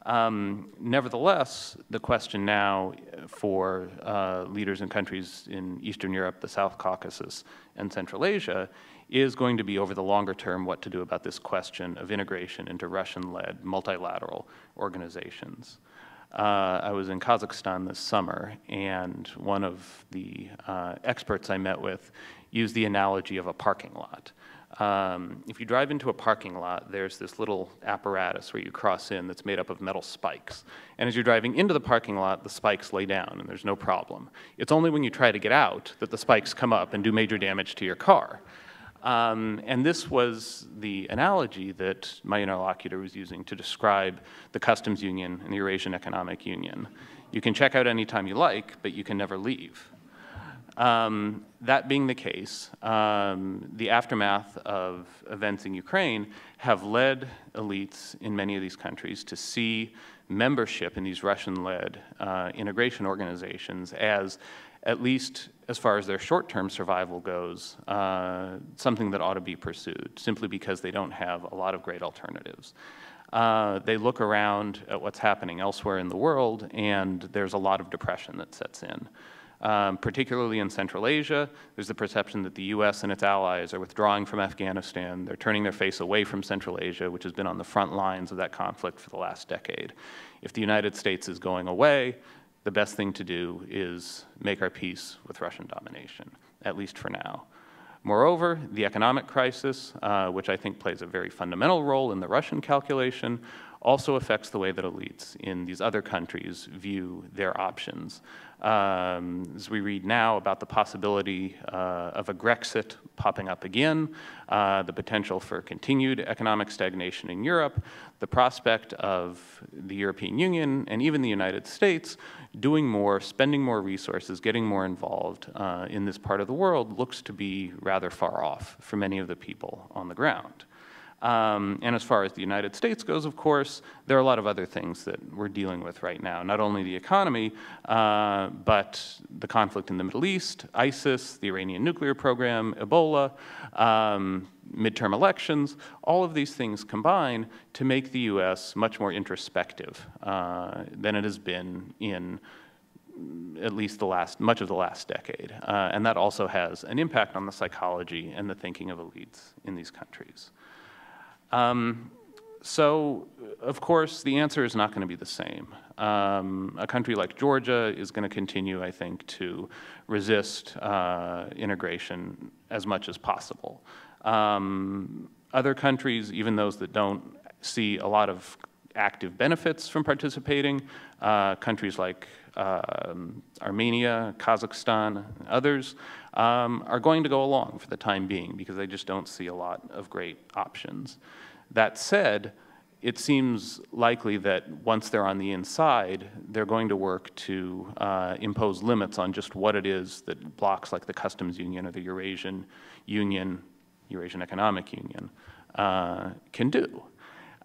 Um, nevertheless, the question now for uh, leaders in countries in Eastern Europe, the South Caucasus, and Central Asia is going to be over the longer term what to do about this question of integration into Russian-led multilateral organizations. Uh, I was in Kazakhstan this summer, and one of the uh, experts I met with used the analogy of a parking lot. Um, if you drive into a parking lot, there's this little apparatus where you cross in that's made up of metal spikes. And as you're driving into the parking lot, the spikes lay down and there's no problem. It's only when you try to get out that the spikes come up and do major damage to your car. Um, and this was the analogy that my interlocutor was using to describe the customs union and the Eurasian Economic Union. You can check out anytime you like, but you can never leave. Um, that being the case, um, the aftermath of events in Ukraine have led elites in many of these countries to see membership in these Russian-led uh, integration organizations as at least as far as their short-term survival goes, uh, something that ought to be pursued, simply because they don't have a lot of great alternatives. Uh, they look around at what's happening elsewhere in the world, and there's a lot of depression that sets in. Um, particularly in Central Asia, there's the perception that the U.S. and its allies are withdrawing from Afghanistan. They're turning their face away from Central Asia, which has been on the front lines of that conflict for the last decade. If the United States is going away, the best thing to do is make our peace with Russian domination, at least for now. Moreover, the economic crisis, uh, which I think plays a very fundamental role in the Russian calculation, also affects the way that elites in these other countries view their options. Um, as we read now about the possibility uh, of a Grexit popping up again, uh, the potential for continued economic stagnation in Europe, the prospect of the European Union and even the United States doing more, spending more resources, getting more involved uh, in this part of the world looks to be rather far off for many of the people on the ground. Um, and as far as the United States goes, of course, there are a lot of other things that we're dealing with right now. Not only the economy, uh, but the conflict in the Middle East, ISIS, the Iranian nuclear program, Ebola, um, midterm elections, all of these things combine to make the U.S. much more introspective uh, than it has been in at least the last, much of the last decade. Uh, and that also has an impact on the psychology and the thinking of elites in these countries. Um, so, of course, the answer is not going to be the same. Um, a country like Georgia is going to continue, I think, to resist uh, integration as much as possible. Um, other countries, even those that don't see a lot of active benefits from participating, uh, countries like um, Armenia, Kazakhstan, and others, um, are going to go along for the time being because they just don't see a lot of great options. That said, it seems likely that once they're on the inside, they're going to work to uh, impose limits on just what it is that blocks like the Customs Union or the Eurasian Union, Eurasian Economic Union, uh, can do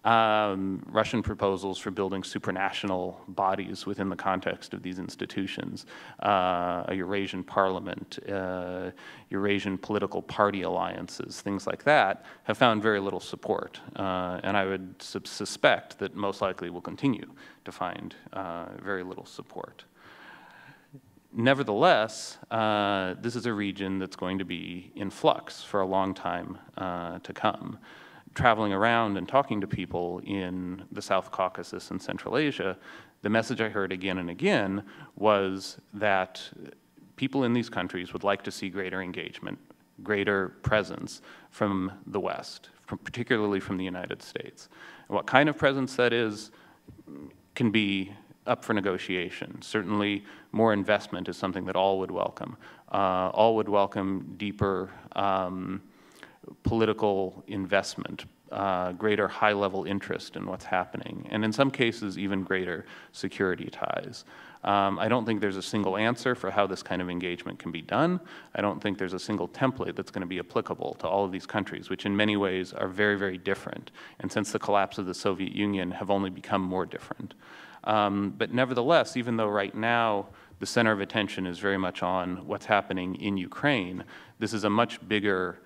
um, Russian proposals for building supranational bodies within the context of these institutions, uh, a Eurasian parliament, uh, Eurasian political party alliances, things like that, have found very little support. Uh, and I would su suspect that most likely will continue to find uh, very little support. Nevertheless, uh, this is a region that's going to be in flux for a long time uh, to come traveling around and talking to people in the South Caucasus and Central Asia, the message I heard again and again was that people in these countries would like to see greater engagement, greater presence from the West, from, particularly from the United States. And what kind of presence that is can be up for negotiation. Certainly, more investment is something that all would welcome. Uh, all would welcome deeper um, political investment uh, greater high level interest in what's happening, and in some cases, even greater security ties. Um, I don't think there's a single answer for how this kind of engagement can be done. I don't think there's a single template that's going to be applicable to all of these countries, which in many ways are very, very different. And since the collapse of the Soviet Union, have only become more different. Um, but nevertheless, even though right now the center of attention is very much on what's happening in Ukraine, this is a much bigger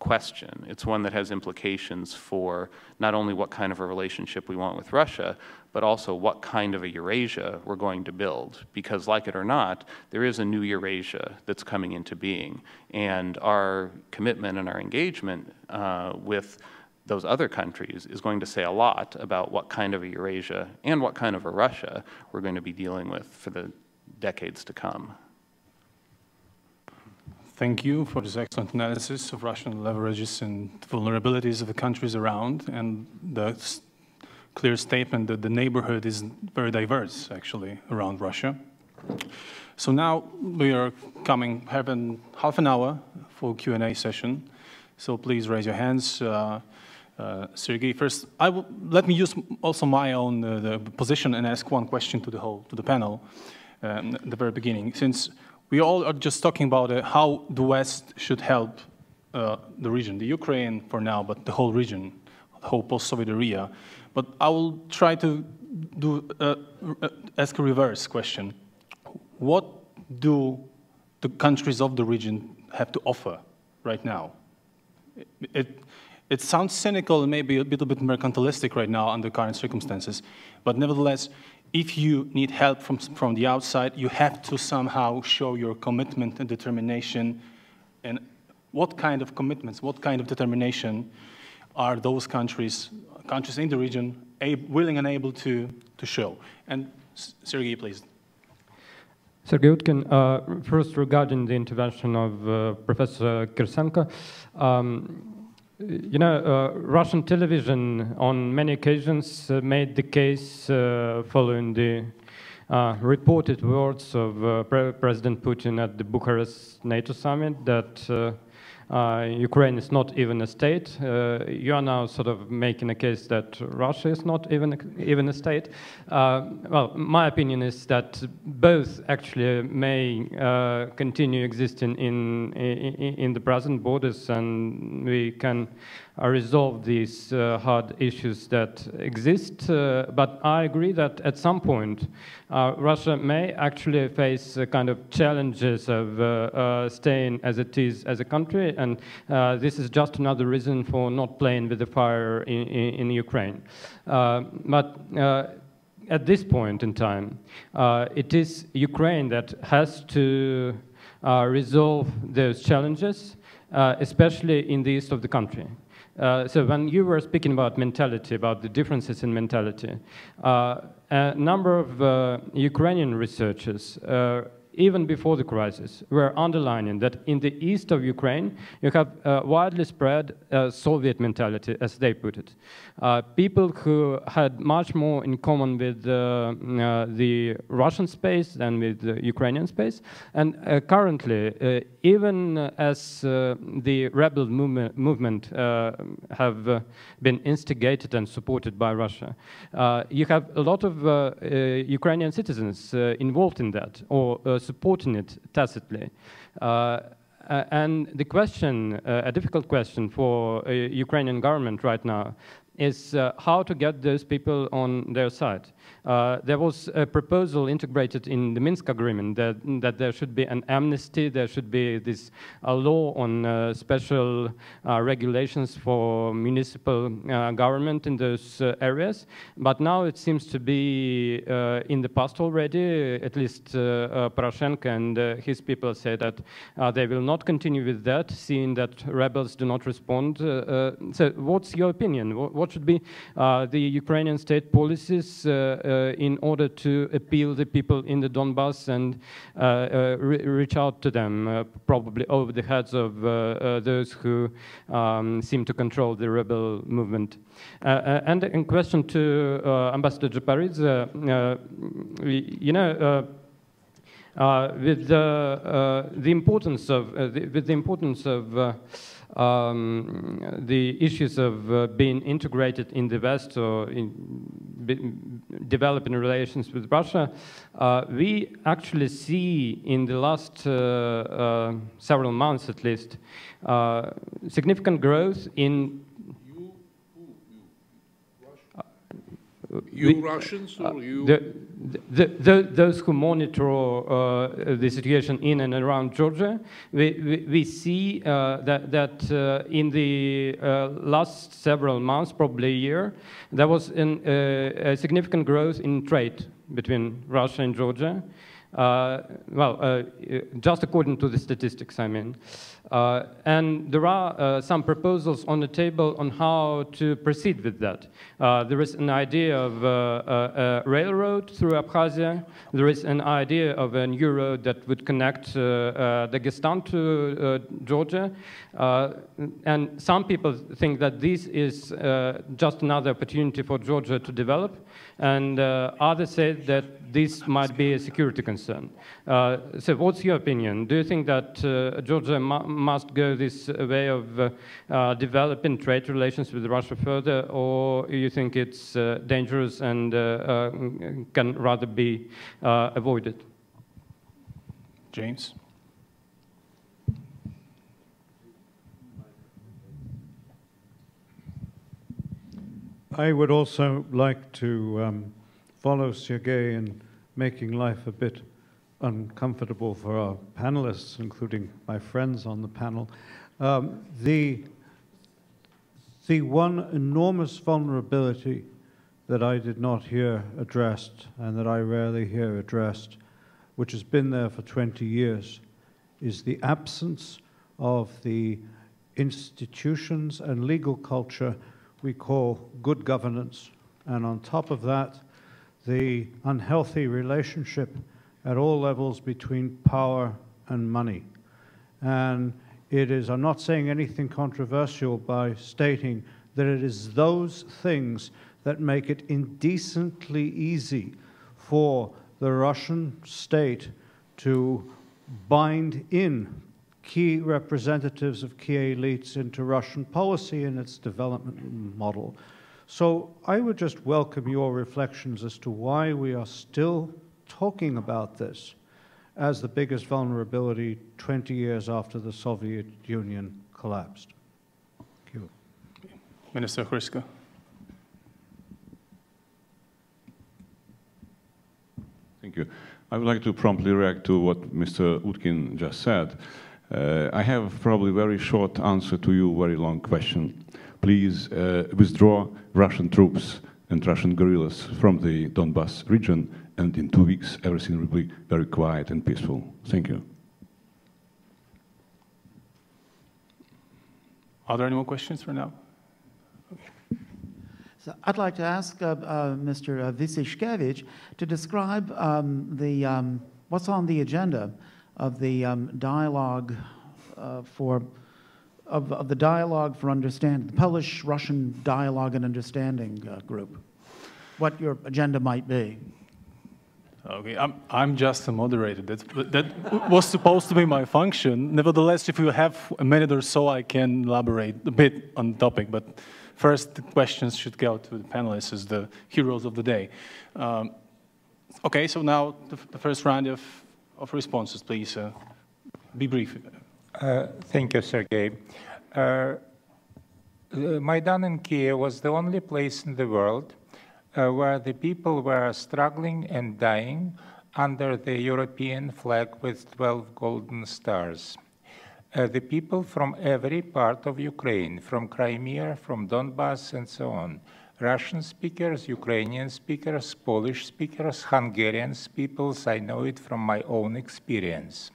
question. It's one that has implications for not only what kind of a relationship we want with Russia, but also what kind of a Eurasia we're going to build. Because, like it or not, there is a new Eurasia that's coming into being. And our commitment and our engagement uh, with those other countries is going to say a lot about what kind of a Eurasia and what kind of a Russia we're going to be dealing with for the decades to come. Thank you for this excellent analysis of Russian leverages and vulnerabilities of the countries around and the clear statement that the neighborhood is very diverse, actually, around Russia. So now we are coming, having half an hour for Q&A session. So please raise your hands. Uh, uh, Sergey, first, let me use also my own uh, position and ask one question to the whole, to the panel um, at the very beginning. Since we all are just talking about uh, how the West should help uh, the region, the Ukraine for now, but the whole region, the whole post-Soviet area. But I will try to do, uh, uh, ask a reverse question. What do the countries of the region have to offer right now? It, it, it sounds cynical and maybe a little bit mercantilistic right now under current circumstances, but nevertheless, if you need help from, from the outside, you have to somehow show your commitment and determination. And what kind of commitments, what kind of determination are those countries, countries in the region, willing and able to, to show? And Sergei, please. Sergei Utkin, uh, first regarding the intervention of uh, Professor Kirsenko. Um, you know, uh, Russian television on many occasions uh, made the case uh, following the uh, reported words of uh, Pre President Putin at the Bucharest NATO summit that uh, Ukraine is not even a state. Uh, you are now sort of making a case that Russia is not even a, even a state. Uh, well, my opinion is that both actually may continue existing in, in, in the present borders, and we can resolve these uh, hard issues that exist. Uh, but I agree that at some point, uh, Russia may actually face kind of challenges of staying as it is as a country, and this is just another reason for not playing with the fire in, in, in Ukraine. but at this point in time, uh, it is Ukraine that has to uh, resolve those challenges, uh, especially in the east of the country. Uh, so when you were speaking about mentality, about the differences in mentality, uh, a number of uh, Ukrainian researchers even before the crisis, were underlining that in the east of Ukraine, you have a widely spread uh, Soviet mentality, as they put it. Uh, people who had much more in common with uh, uh the Russian space than with the Ukrainian space. And uh, currently, even as the rebel movement, movement have been instigated and supported by Russia, you have a lot of Ukrainian citizens involved in that, or supporting it tacitly. Uh, and the question, uh, a difficult question for a Ukrainian government right now, is uh, how to get those people on their side. Uh, there was a proposal integrated in the Minsk agreement that, that there should be an amnesty, there should be this uh, law on uh, special uh, regulations for municipal uh, government in those areas. But now it seems to be in the past already, at least Poroshenko and his people say that they will not continue with that, seeing that rebels do not respond. so what's your opinion? What, should be the Ukrainian state policies in order to appeal the people in the Donbass and uh, uh, re reach out to them, probably over the heads of those who um, seem to control the rebel movement. and in question to Ambassador Japaridze, you know, uh, with the, uh, the importance of uh, the, with the importance of uh, um, the issues of uh, being integrated in the West or in developing relations with Russia, uh, we actually see in the last several months at least significant growth in You Russians or uh, you? The, the, those who monitor uh, the situation in and around Georgia, we, we, we see uh, that, that uh, in the uh, last several months, probably a year, there was an, uh, a significant growth in trade between Russia and Georgia. Well, just according to the statistics, I mean. Uh, and there are uh, some proposals on the table on how to proceed with that. Uh, there is an idea of uh, a railroad through Abkhazia. There is an idea of a new road that would connect uh, uh, Dagestan to Georgia. and some people think that this is just another opportunity for Georgia to develop. And others said that this might be a security concern. Uh, so what's your opinion? Do you think that uh, Georgia must go this way of uh, uh, developing trade relations with Russia further, or you think it's uh, dangerous and uh, can rather be avoided? James? I would also like to um, follow Sergei in making life a bit uncomfortable for our panelists, including my friends on the panel. Um, the, the one enormous vulnerability that I did not hear addressed and that I rarely hear addressed, which has been there for 20 years, is the absence of the institutions and legal culture we call good governance. And on top of that, the unhealthy relationship at all levels between power and money. And it is, I'm not saying anything controversial by stating that it is those things that make it indecently easy for the Russian state to bind in key representatives of key elites into Russian policy and its development model. So I would just welcome your reflections as to why we are still talking about this as the biggest vulnerability 20 years after the Soviet Union collapsed. Thank you. Minister Hryska. Thank you. I would like to promptly react to what Mr. Utkin just said. Uh, I have probably a very short answer to your very long question please uh, withdraw Russian troops and Russian guerrillas from the Donbass region, and in two weeks everything will be very quiet and peaceful. Thank you. Are there any more questions for now? So I'd like to ask uh, uh, Mr. Wyciszkiewicz to describe um, the, um, what's on the agenda of the um, dialogue uh, for of, of the Dialogue for Understanding, the Polish-Russian Dialogue and Understanding uh, group, what your agenda might be. Okay, I'm, I'm just a moderator. That, that was supposed to be my function. Nevertheless, if you have a minute or so, I can elaborate a bit on the topic. But first, the questions should go to the panelists as the heroes of the day. Um, okay, so now the, the, first round of, of responses, please. Uh, be brief. Uh, thank you, Sergey. Uh, Maidan in Kiev was the only place in the world uh, where the people were struggling and dying under the European flag with 12 golden stars. Uh, the people from every part of Ukraine, from Crimea, from Donbass, and so on. Russian speakers, Ukrainian speakers, Polish speakers, Hungarian speakers, I know it from my own experience.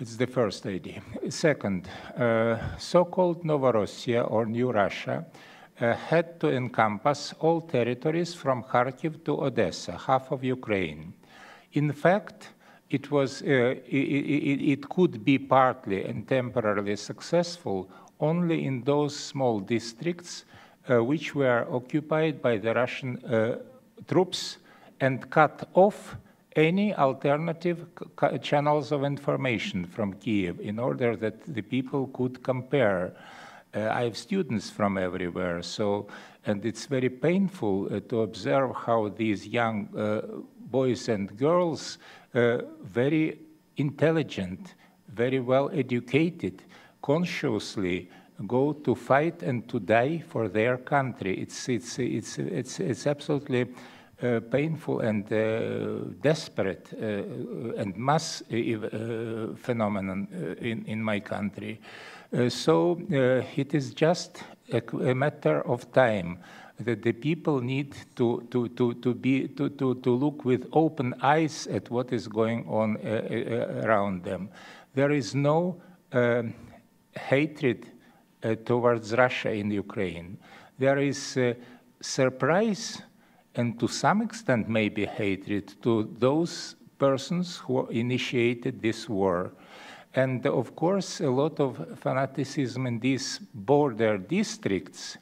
It's the first idea. Second, uh, so-called Novorossiya or New Russia uh, had to encompass all territories from Kharkiv to Odessa, half of Ukraine. In fact, it, was, uh, it, it, it, could be partly and temporarily successful only in those small districts which were occupied by the Russian uh, troops and cut off any alternative channels of information from Kiev in order that the people could compare. Uh, I have students from everywhere, so and it's very painful uh, to observe how these young uh, boys and girls, uh, very intelligent, very well educated, consciously go to fight and to die for their country. It's, it's, it's, it's, it's absolutely uh, painful and uh, desperate uh, and mass uh, uh, phenomenon uh, in, in my country. so it is just a, a, matter of time that the people need to, to, to, to, be, to, to, to look with open eyes at what is going on around them. There is no um, hatred uh, towards Russia in Ukraine. There is uh, surprise and to some extent maybe hatred to those persons who initiated this war. And of course, a lot of fanaticism in these border districts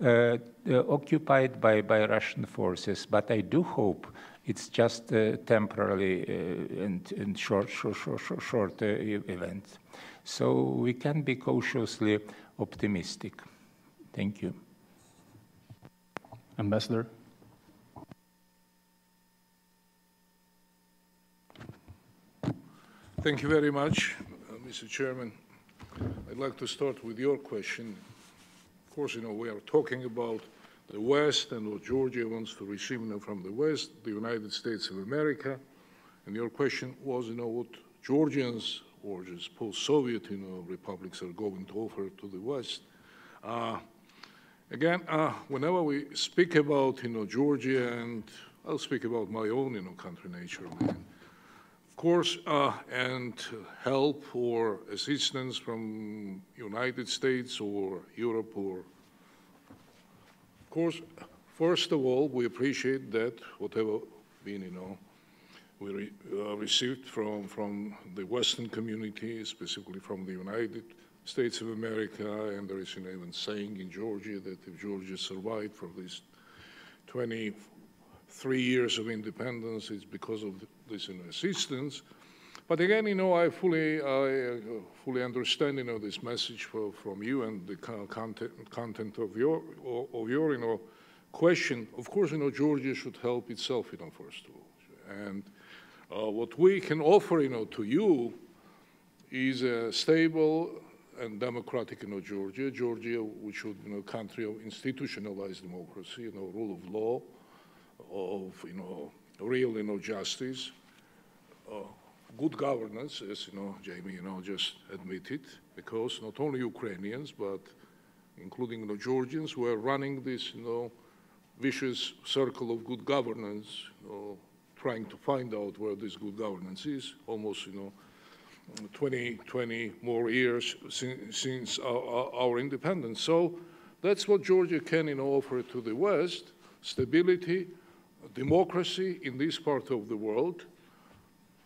uh, uh, occupied by, by Russian forces. But I do hope it's just uh, temporarily uh, and, and short, short, short, short, short event. So we can be cautiously optimistic. Thank you. Ambassador. Thank you very much, uh, Mr. Chairman. I'd like to start with your question. Of course, you know, we are talking about the West and what Georgia wants to receive you know, from the West, the United States of America. And your question was, you know, what Georgians or just post-Soviet, you know, republics are going to offer to the West. Uh, again, uh, whenever we speak about, you know, Georgia, and I'll speak about my own, you know, country nature, man. Of course, uh, and help or assistance from United States or Europe or, of course, first of all, we appreciate that whatever been, you know, we re, uh, received from, from the Western community, specifically from the United States of America, and there is an even saying in Georgia that if Georgia survived for these 23 years of independence, it's because of this assistance. But again, you know, I fully, I uh, fully understand, you know, this message for, from you and the content, content of your, of your, you know, question. Of course, you know, Georgia should help itself, you know, first of all. And uh, what we can offer, you know, to you is a stable and democratic, you know, Georgia. Georgia, which would, you know, country of institutionalized democracy, you know, rule of law, of, you know, real, you know, justice, uh, good governance, as, you know, Jamie, you know, just admitted, because not only Ukrainians, but including, you know, Georgians were running this, you know, vicious circle of good governance, you know, trying to find out where this good governance is, almost, you know, 20, 20 more years since, since our, our, independence. So that's what Georgia can you know, offer to the West, stability, democracy in this part of the world.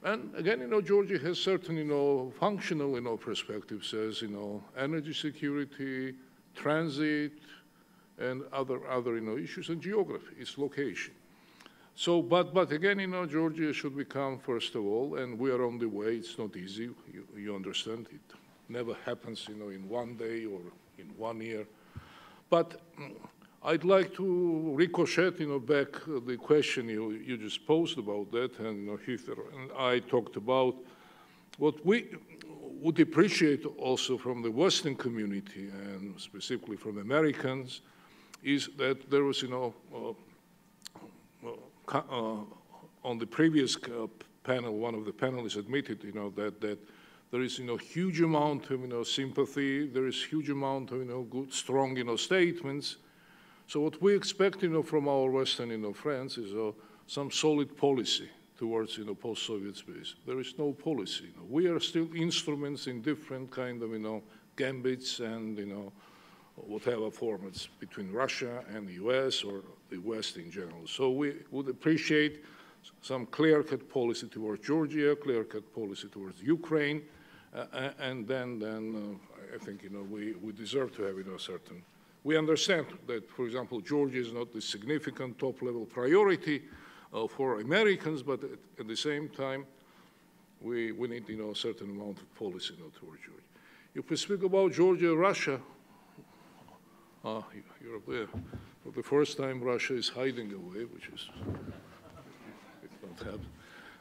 And again, you know, Georgia has certain, you know, functional, you know, perspectives as, you know, energy security, transit, and other, other, you know, issues, and geography, its location. So, but, but again, you know, Georgia should become, first of all, and we are on the way. It's not easy. You, you understand. It never happens, you know, in one day or in one year. But I'd like to ricochet, you know, back the question you, you just posed about that, and, you know, Heather and I talked about what we would appreciate also from the Western community and specifically from Americans is that there was, you know, uh, on the previous uh, panel, one of the panelists admitted, you know, that, that there is, you know, huge amount of, you know, sympathy, there is huge amount of, you know, good, strong, you know, statements. So what we expect, you know, from our Western, you know, friends is uh, some solid policy towards, you know, post-Soviet space. There is no policy. You know. We are still instruments in different kind of, you know, gambits and, you know, whatever formats between Russia and the US or the West in general. So we would appreciate some clear-cut policy towards Georgia, clear-cut policy towards Ukraine, uh, and then, then uh, I think you know we, we deserve to have you know certain. We understand that, for example, Georgia is not the significant top-level priority, uh, for Americans, but at, at, the same time, we, we need, you know, a certain amount of policy you know, toward Georgia. If we speak about Georgia, Russia, uh, you're there. For the first time, Russia is hiding away, which is, it not happen.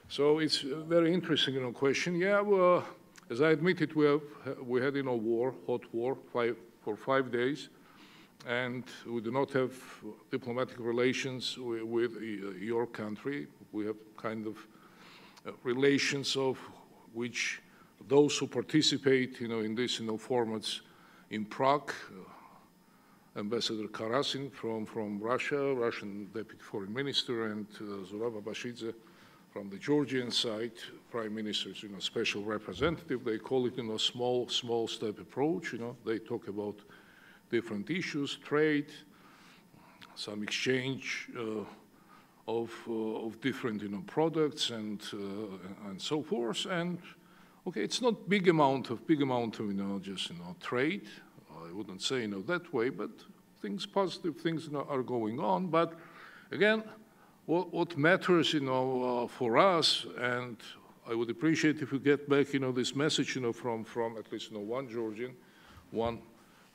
So it's a very interesting, you know, question. Yeah, well, as I admitted, we, have, we had, you know, war, hot war, five, for five days, and we do not have diplomatic relations with, with your country. We have kind of uh, relations of which those who participate, you know, in this, you know, formats in Prague, uh, Ambassador Karasin from, from Russia, Russian Deputy Foreign Minister, and uh, Zurab Abashidze from the Georgian side, Prime Minister's, you know, special representative. They call it, you know, small, small step approach. You know, they talk about different issues, trade, some exchange uh, of, uh, of different, you know, products and, uh, and so forth. And okay, it's not big amount of, big amount of, you know, just, you know, trade. I wouldn't say, you know, that way, but things, positive things you know, are going on. But again, what, what matters, you know, uh, for us, and I would appreciate if you get back, you know, this message, you know, from, from at least, you know, one Georgian, one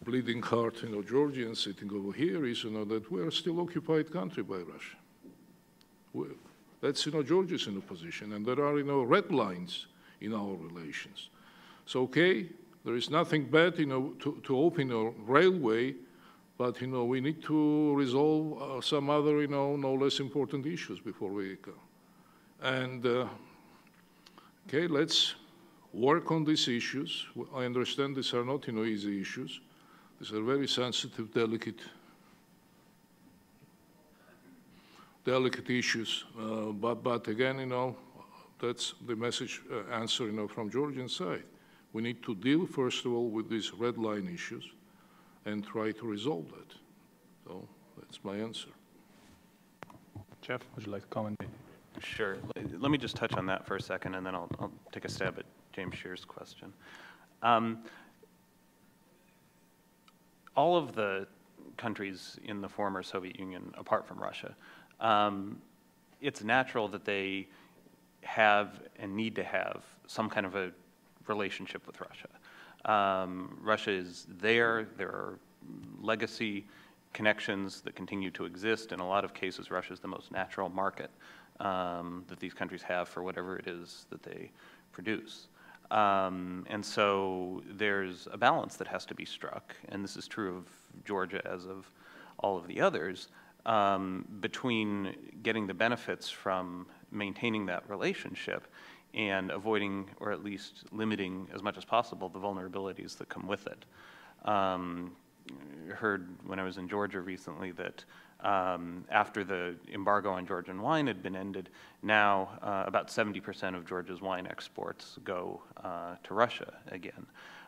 bleeding heart, you know, Georgian sitting over here is, you know, that we're still occupied country by Russia. We're, that's, you know, Georgia's in a position, and there are, you know, red lines in our relations. So, okay, there is nothing bad, you know, to, to open a railway but, you know, we need to resolve uh, some other, you know, no less important issues before we go. And, uh, okay, let's work on these issues. I understand these are not, you know, easy issues. These are very sensitive, delicate, delicate issues. Uh, but, but again, you know, that's the message uh, answer, you know, from Georgian side. We need to deal, first of all, with these red line issues and try to resolve that. So that's my answer. Jeff, would you like to comment? Sure. Let me just touch on that for a second, and then I'll, I'll take a stab at James Sherr's question. Um, all of the countries in the former Soviet Union, apart from Russia, um, it's natural that they have and need to have some kind of a relationship with Russia. Um, Russia is there. There are legacy connections that continue to exist. In a lot of cases, Russia is the most natural market um, that these countries have for whatever it is that they produce. Um, and so there's a balance that has to be struck, and this is true of Georgia as of all of the others, um, between getting the benefits from maintaining that relationship and avoiding or at least limiting as much as possible the vulnerabilities that come with it. Um, heard when I was in Georgia recently that um, after the embargo on Georgian wine had been ended, now uh, about 70% of Georgia's wine exports go uh, to Russia again.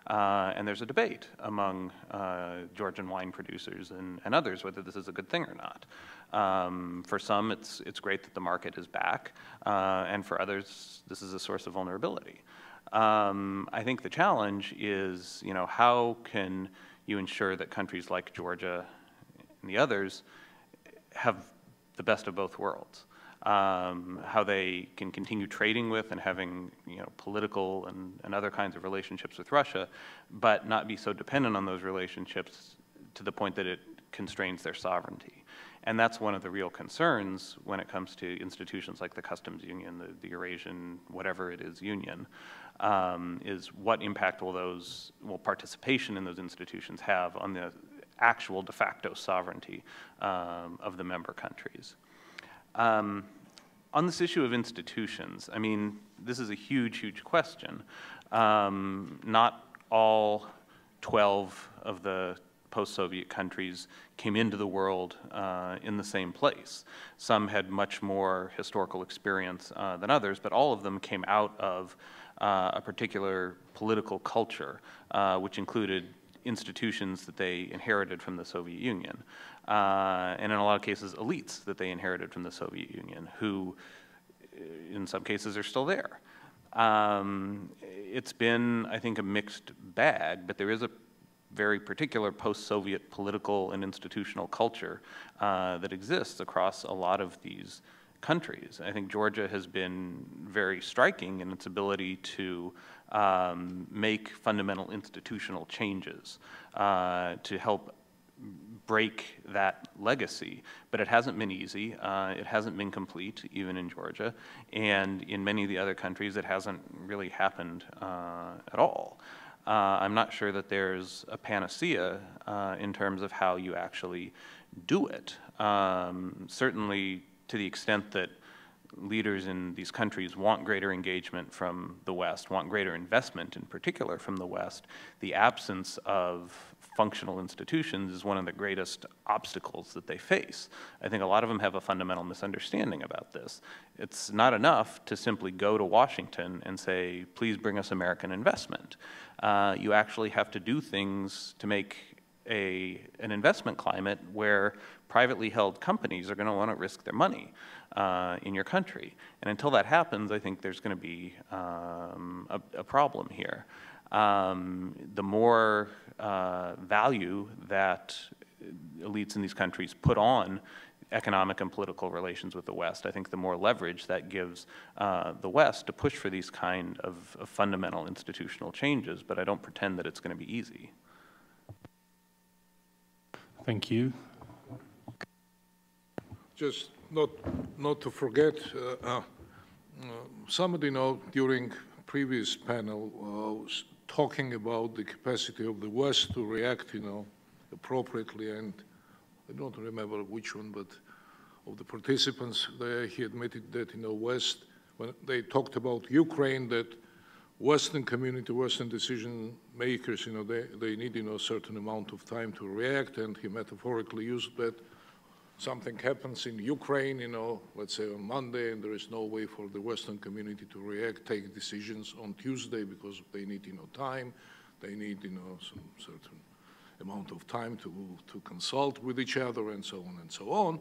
Uh, and there's a debate among uh, Georgian wine producers and, and, others whether this is a good thing or not. Um, for some, it's, it's great that the market is back, uh, and for others, this is a source of vulnerability. Um, I think the challenge is, you know, how can you ensure that countries like Georgia and the others have the best of both worlds? Um, how they can continue trading with and having you know political and, and other kinds of relationships with Russia, but not be so dependent on those relationships to the point that it constrains their sovereignty. And that's one of the real concerns when it comes to institutions like the customs union, the, the Eurasian, whatever it is, union, um, is what impact will those, will participation in those institutions have on the actual de facto sovereignty um, of the member countries. Um, on this issue of institutions, I mean, this is a huge, huge question. Um, not all 12 of the post-Soviet countries came into the world uh, in the same place. Some had much more historical experience uh, than others, but all of them came out of uh, a particular political culture, uh, which included institutions that they inherited from the Soviet Union, uh, and in a lot of cases, elites that they inherited from the Soviet Union, who uh, in some cases are still there. Um, it's been, I think, a mixed bag, but there is a very particular post-Soviet political and institutional culture uh, that exists across a lot of these countries. I think Georgia has been very striking in its ability to um, make fundamental institutional changes uh, to help break that legacy. But it hasn't been easy. Uh, it hasn't been complete, even in Georgia. And in many of the other countries, it hasn't really happened uh, at all. Uh, I'm not sure that there's a panacea uh, in terms of how you actually do it. Um, certainly, to the extent that leaders in these countries want greater engagement from the West, want greater investment in particular from the West, the absence of functional institutions is one of the greatest obstacles that they face. I think a lot of them have a fundamental misunderstanding about this. It's not enough to simply go to Washington and say, please bring us American investment. Uh, you actually have to do things to make a, an investment climate where privately held companies are going to want to risk their money uh, in your country. And until that happens, I think there's going to be um, a, a, problem here. Um, the more uh, value that elites in these countries put on economic and political relations with the West, I think the more leverage that gives uh, the West to push for these kind of, of fundamental institutional changes, but I don't pretend that it's going to be easy. Thank you. Just not, not to forget, uh, uh, somebody know during previous panel uh, was talking about the capacity of the West to react, you know, appropriately, and I don't remember which one, but of the participants there, he admitted that you know, West, when they talked about Ukraine, that Western community, Western decision makers, you know, they, they need, you know, a certain amount of time to react, and he metaphorically used that something happens in Ukraine, you know, let's say on Monday, and there is no way for the Western community to react, take decisions on Tuesday because they need, you know, time, they need, you know, some certain amount of time to, to consult with each other and so on and so on.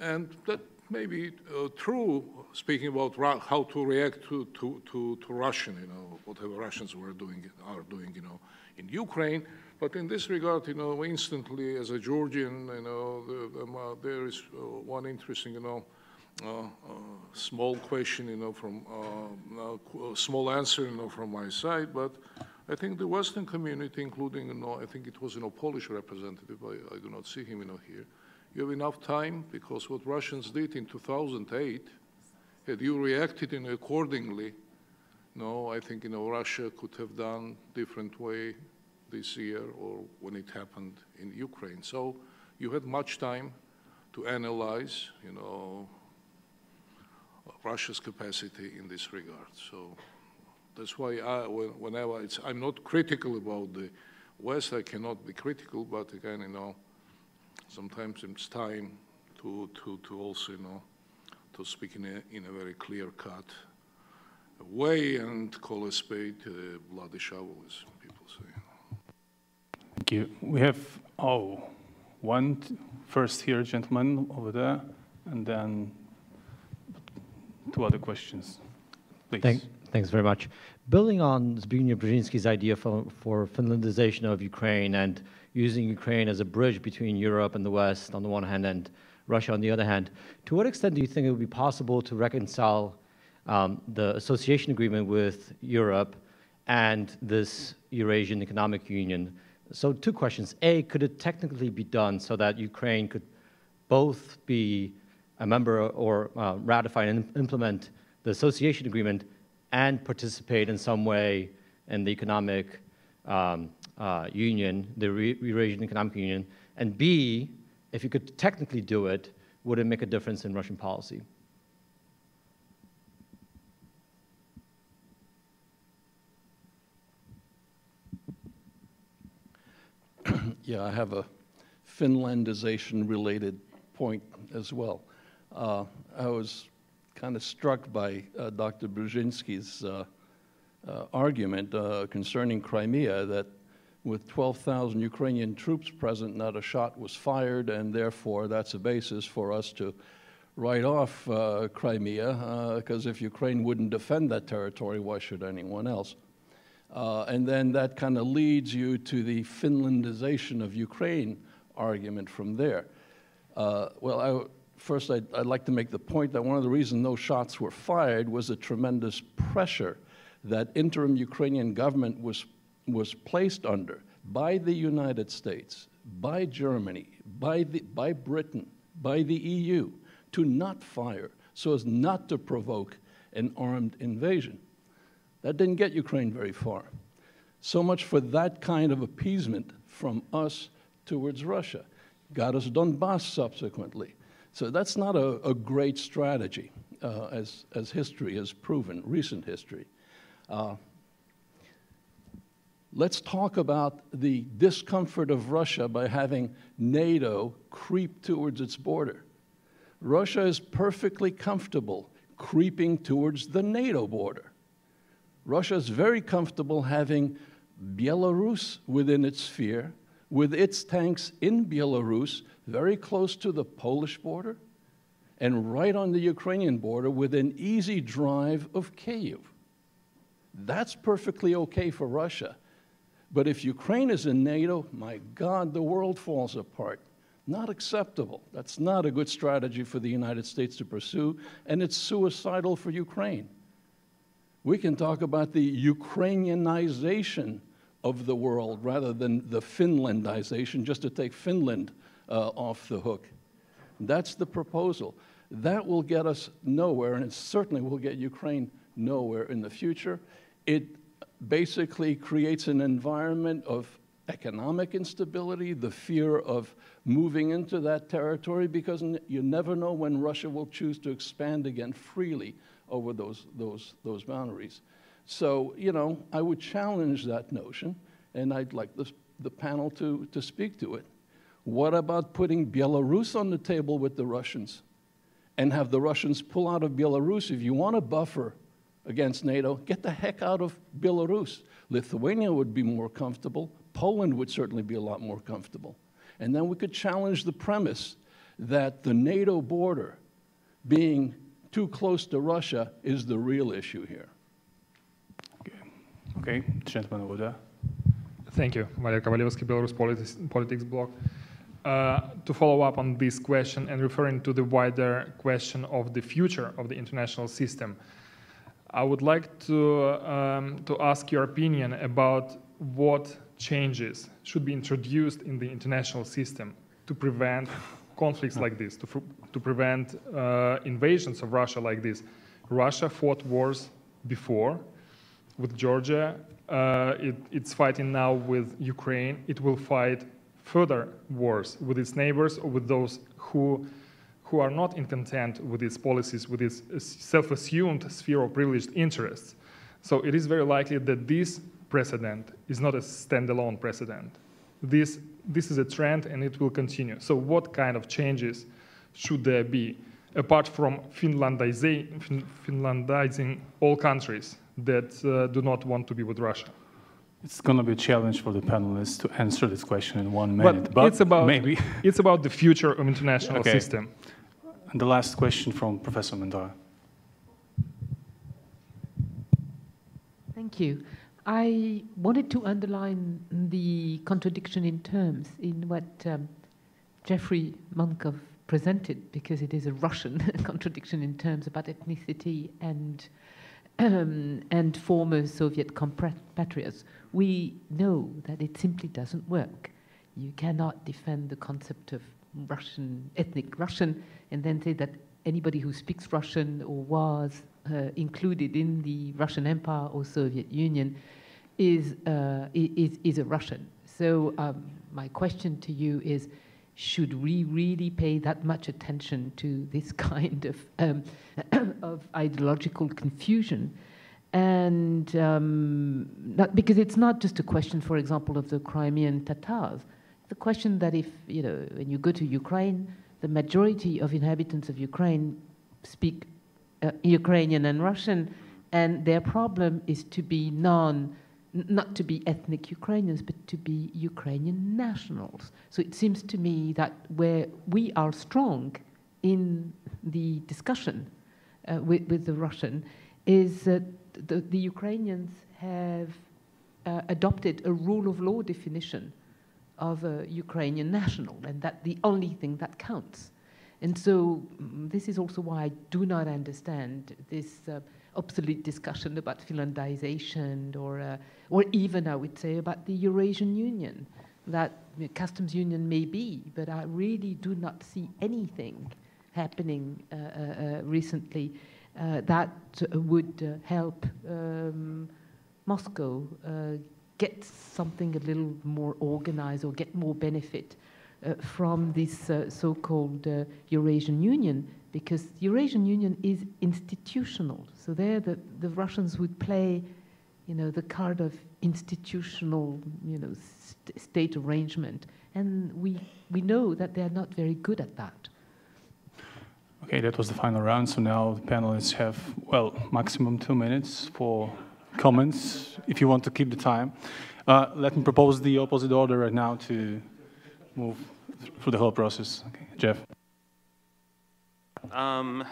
And that may be uh, true, speaking about how to react to, to, to, to, Russian, you know, whatever Russians were doing, are doing, you know, in Ukraine. But in this regard, you know, instantly as a Georgian, you know, the, um, uh, there is uh, one interesting, you know, uh, uh small question, you know, from uh, small answer, you know, from my side. But I think the Western community, including, you know, I think it was, you know, Polish representative. I, I do not see him, you know, here you have enough time because what Russians did in 2008, had you reacted in accordingly, no, I think you know Russia could have done different way this year or when it happened in Ukraine. So you had much time to analyze, you know, Russia's capacity in this regard. So that's why I, whenever I'm not critical about the West, I cannot be critical, but again, you know, sometimes it's time to, to, to also, you know, to speak in a, in a very clear-cut way and call a spade a bloody shovel, say. Thank you. We have, oh, one first here, gentleman over there, and then two other questions. Please. Thank, thanks very much. Building on Zbigniew Brzezinski's idea for, for Finlandization of Ukraine and using Ukraine as a bridge between Europe and the West on the one hand and Russia on the other hand. To what extent do you think it would be possible to reconcile um, the association agreement with Europe and this Eurasian Economic Union? So two questions. A, could it technically be done so that Ukraine could both be a member or uh, ratify and implement the association agreement and participate in some way in the economic um, uh, union, the Eurasian Economic Union? And B, if you could technically do it, would it make a difference in Russian policy? Yeah, I have a Finlandization related point as well. Uh, I was kind of struck by uh, Dr. Brzezinski's uh, uh argument uh, concerning Crimea that with 12,000 Ukrainian troops present, not a shot was fired, and therefore that's a basis for us to write off Crimea, because if Ukraine wouldn't defend that territory, why should anyone else? Uh, and then that kind of leads you to the Finlandization of Ukraine argument from there. Uh, well, I, first, I'd, I'd, like to make the point that one of the reasons no shots were fired was the tremendous pressure that interim Ukrainian government was, was placed under by the United States, by Germany, by, the, by Britain, by the EU to not fire so as not to provoke an armed invasion. That didn't get Ukraine very far. So much for that kind of appeasement from us towards Russia. Got us Donbass subsequently. So that's not a, a great strategy, uh, as, as history has proven, recent history. Uh, let's talk about the discomfort of Russia by having NATO creep towards its border. Russia is perfectly comfortable creeping towards the NATO border. Russia is very comfortable having Belarus within its sphere, with its tanks in Belarus, very close to the Polish border, and right on the Ukrainian border with an easy drive of Kyiv. That's perfectly okay for Russia. But if Ukraine is in NATO, my God, the world falls apart. Not acceptable. That's not a good strategy for the United States to pursue, and it's suicidal for Ukraine. We can talk about the Ukrainianization of the world rather than the Finlandization, just to take Finland uh, off the hook. That's the proposal. That will get us nowhere, and it certainly will get Ukraine nowhere in the future. It basically creates an environment of economic instability, the fear of moving into that territory, because you never know when Russia will choose to expand again freely over those, those, those boundaries. So, you know, I would challenge that notion, and I'd like the, the panel to, to speak to it. What about putting Belarus on the table with the Russians and have the Russians pull out of Belarus? If you want a buffer against NATO, get the heck out of Belarus. Lithuania would be more comfortable. Poland would certainly be a lot more comfortable. And then we could challenge the premise that the NATO border being too close to Russia is the real issue here. Okay, gentleman over there. Thank you. Valer Kovalevsky, Belarus Politics, Politics Blog. Uh, to follow up on this question and referring to the wider question of the future of the international system, I would like to, um, to ask your opinion about what changes should be introduced in the international system to prevent conflicts like this, to, to prevent uh, invasions of Russia like this. Russia fought wars before with Georgia. Uh, it, it's fighting now with Ukraine. It will fight further wars with its neighbors or with those who, who are not in content with its policies, with its self-assumed sphere of privileged interests. So it is very likely that this precedent is not a standalone precedent. This, this is a trend and it will continue. So what kind of changes should there be, apart from Finlandizing, Finlandizing all countries that uh, do not want to be with Russia? It's going to be a challenge for the panelists to answer this question in one minute. But, but it's about maybe it's about the future of international okay. system. And the last question from Professor Mendras. Thank you. I wanted to underline the contradiction in terms in what um, Jeffrey Mankoff presented, because it is a Russian contradiction in terms about ethnicity and um, and former Soviet compatriots. We know that it simply doesn't work. You cannot defend the concept of Russian, ethnic Russian, and then say that anybody who speaks Russian or was uh, included in the Russian Empire or Soviet Union is, uh, is, is a Russian. So um, my question to you is, should we really pay that much attention to this kind of, um, of ideological confusion? And um, not, because it's not just a question, for example, of the Crimean Tatars. The question that if, you know, when you go to Ukraine, the majority of inhabitants of Ukraine speak uh, Ukrainian and Russian, and their problem is to be non not to be ethnic Ukrainians, but to be Ukrainian nationals. So it seems to me that where we are strong in the discussion uh, with, with, the Russian is that the, the Ukrainians have uh, adopted a rule of law definition of a Ukrainian national, and that the only thing that counts. And so mm, this is also why I do not understand this uh, obsolete discussion about Finlandization or, uh, or even, I would say, about the Eurasian Union. That customs union may be, but I really do not see anything happening uh, uh, uh recently uh, that would help um, Moscow get something a little more organized or get more benefit uh, from this uh, so-called uh, Eurasian Union because the Eurasian Union is institutional. So there the, the Russians would play, you know, the card of institutional, you know, st state arrangement. And we, we know that they're not very good at that. Okay, that was the final round. So now the panelists have, well, maximum two minutes for comments, if you want to keep the time. Uh, let me propose the opposite order right now to move through the whole process. Okay. Jeff. Um,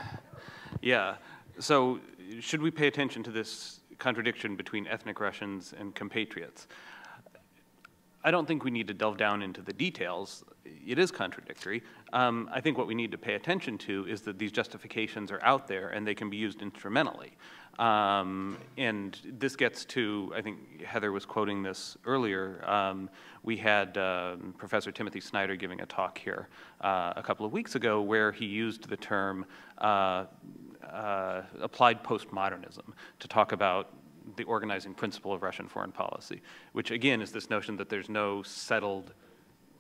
yeah. So should we pay attention to this contradiction between ethnic Russians and compatriots? I don't think we need to delve down into the details. It is contradictory. Um, I think what we need to pay attention to is that these justifications are out there and they can be used instrumentally. Um, and this gets to, I think Heather was quoting this earlier. Um, we had uh, Professor Timothy Snyder giving a talk here uh, a couple of weeks ago where he used the term uh, uh applied postmodernism to talk about the organizing principle of Russian foreign policy, which again is this notion that there's no settled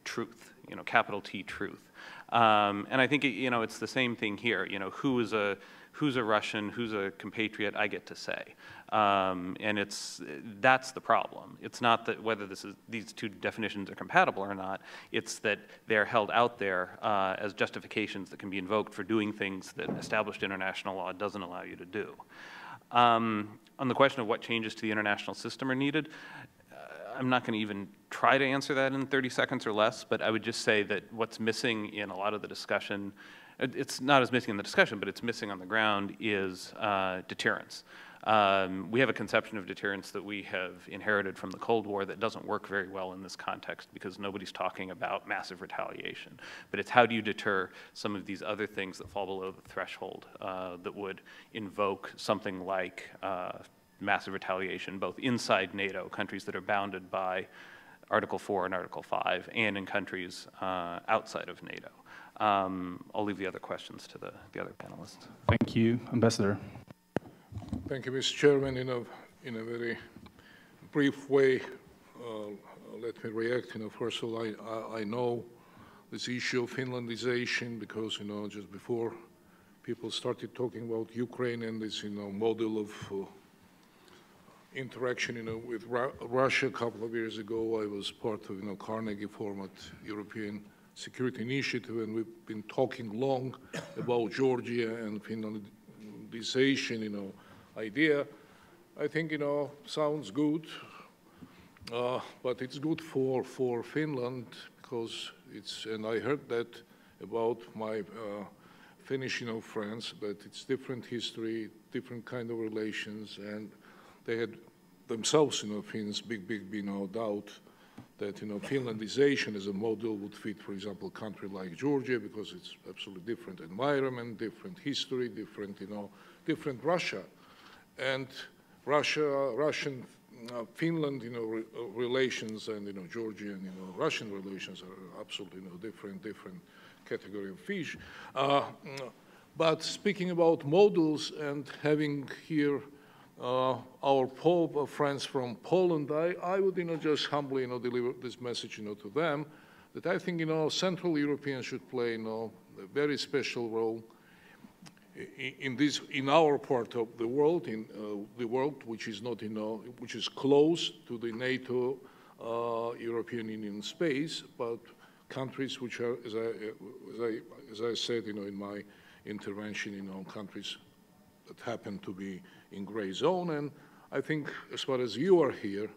truth, you know, capital T truth. Um, and I think, you know, it's the same thing here. You know, who is a who's a Russian, who's a compatriot, I get to say. Um, and it's, that's the problem. It's not that whether this is, these two definitions are compatible or not, it's that they're held out there uh, as justifications that can be invoked for doing things that established international law doesn't allow you to do. Um, on the question of what changes to the international system are needed, uh, I'm not going to even try to answer that in 30 seconds or less, but I would just say that what's missing in a lot of the discussion it's not as missing in the discussion, but it's missing on the ground, is uh, deterrence. Um, we have a conception of deterrence that we have inherited from the Cold War that doesn't work very well in this context because nobody's talking about massive retaliation. But it's how do you deter some of these other things that fall below the threshold uh, that would invoke something like uh, massive retaliation, both inside NATO, countries that are bounded by Article 4 and Article 5, and in countries uh, outside of NATO. Um, I'll leave the other questions to the, the other panelists. Thank you. Ambassador. Thank you, Mr. Chairman. In a, in a very brief way, uh, let me react. You know, first of all, I, I, I, know this issue of Finlandization because, you know, just before people started talking about Ukraine and this, you know, model of uh, interaction, you know, with Ru Russia a couple of years ago, I was part of, you know, Carnegie format European security initiative, and we've been talking long about Georgia and Finlandization, you know, idea. I think, you know, sounds good, uh, but it's good for, for Finland because it's, and I heard that about my uh, Finnish, you know, friends, but it's different history, different kind of relations, and they had themselves, you know, Finns, big, big, you know, doubt that you know Finlandization as a model would fit, for example, a country like Georgia because it's absolutely different environment, different history, different you know, different Russia, and Russia, Russian, uh, Finland, you know, re uh, relations and you know Georgian, you know, Russian relations are absolutely you know different, different category of fish. Uh, but speaking about models and having here uh, our Pope uh, friends from Poland, I, I would, you know, just humbly, you know, deliver this message, you know, to them that I think, you know, Central Europeans should play, you know, a very special role in, in this, in our part of the world, in uh, the world which is not, you know, which is close to the NATO uh, European Union space, but countries which are, as I, as I, as I said, you know, in my intervention, you know, countries that happen to be in gray zone. And I think as far as you are here,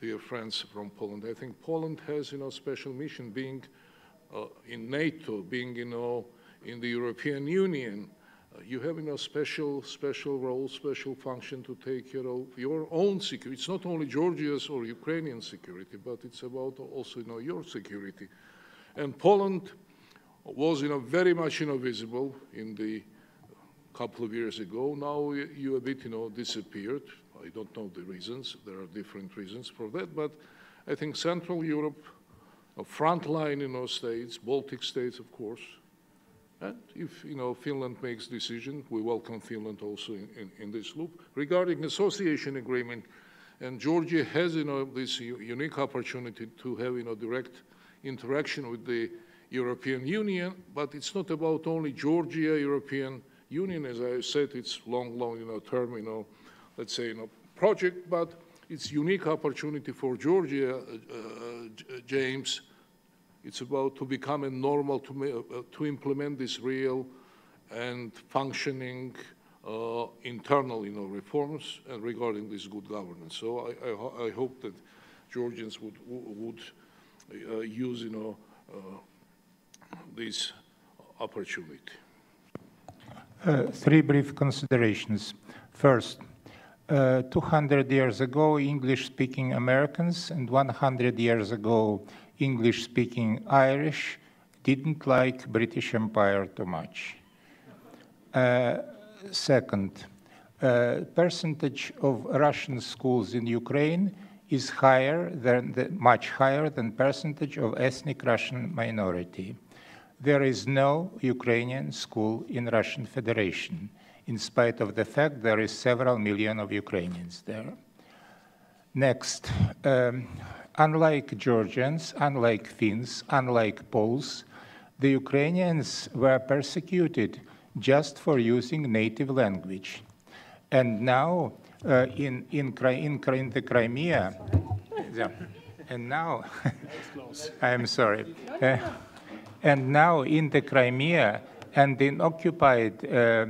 dear friends from Poland, I think Poland has, you know, special mission being uh, in NATO, being, you know, in the European Union. Uh, you have, you know, special, special role, special function to take care of your own security. It's not only Georgia's or Ukrainian security, but it's about also, you know, your security. And Poland was you know, very much you know, visible in the couple of years ago. Now you, a bit you know, disappeared. I don't know the reasons. There are different reasons for that, but I think Central Europe, a frontline you know, states, Baltic states, of course, and if you know Finland makes decision, we welcome Finland also in, in, in this loop. Regarding association agreement, and Georgia has you know this unique opportunity to have you know direct interaction with the European Union, but it's not about only Georgia, European Union, as I said, it's long, long, you know, term, you know, let's say, you know, project, but it's unique opportunity for Georgia, uh, uh, James. It's about to become a normal, to, uh, to implement this real and functioning uh, internal, you know, reforms and regarding this good governance. So I, I, I hope that Georgians would, would uh, use, you know, uh, this opportunity? Uh, three brief considerations. First, uh, 200 years ago, English-speaking Americans and 100 years ago, English-speaking Irish didn't like British Empire too much. Uh, second, uh, percentage of Russian schools in Ukraine is higher than the, much higher than percentage of ethnic Russian minority there is no Ukrainian school in Russian Federation, in spite of the fact there is several million of Ukrainians there. Next, um, unlike Georgians, unlike Finns, unlike Poles, the Ukrainians were persecuted just for using native language. And now uh, in, in, in, in, the Crimea, yeah, and now, I'm sorry. Uh, and now in the Crimea and in occupied, uh,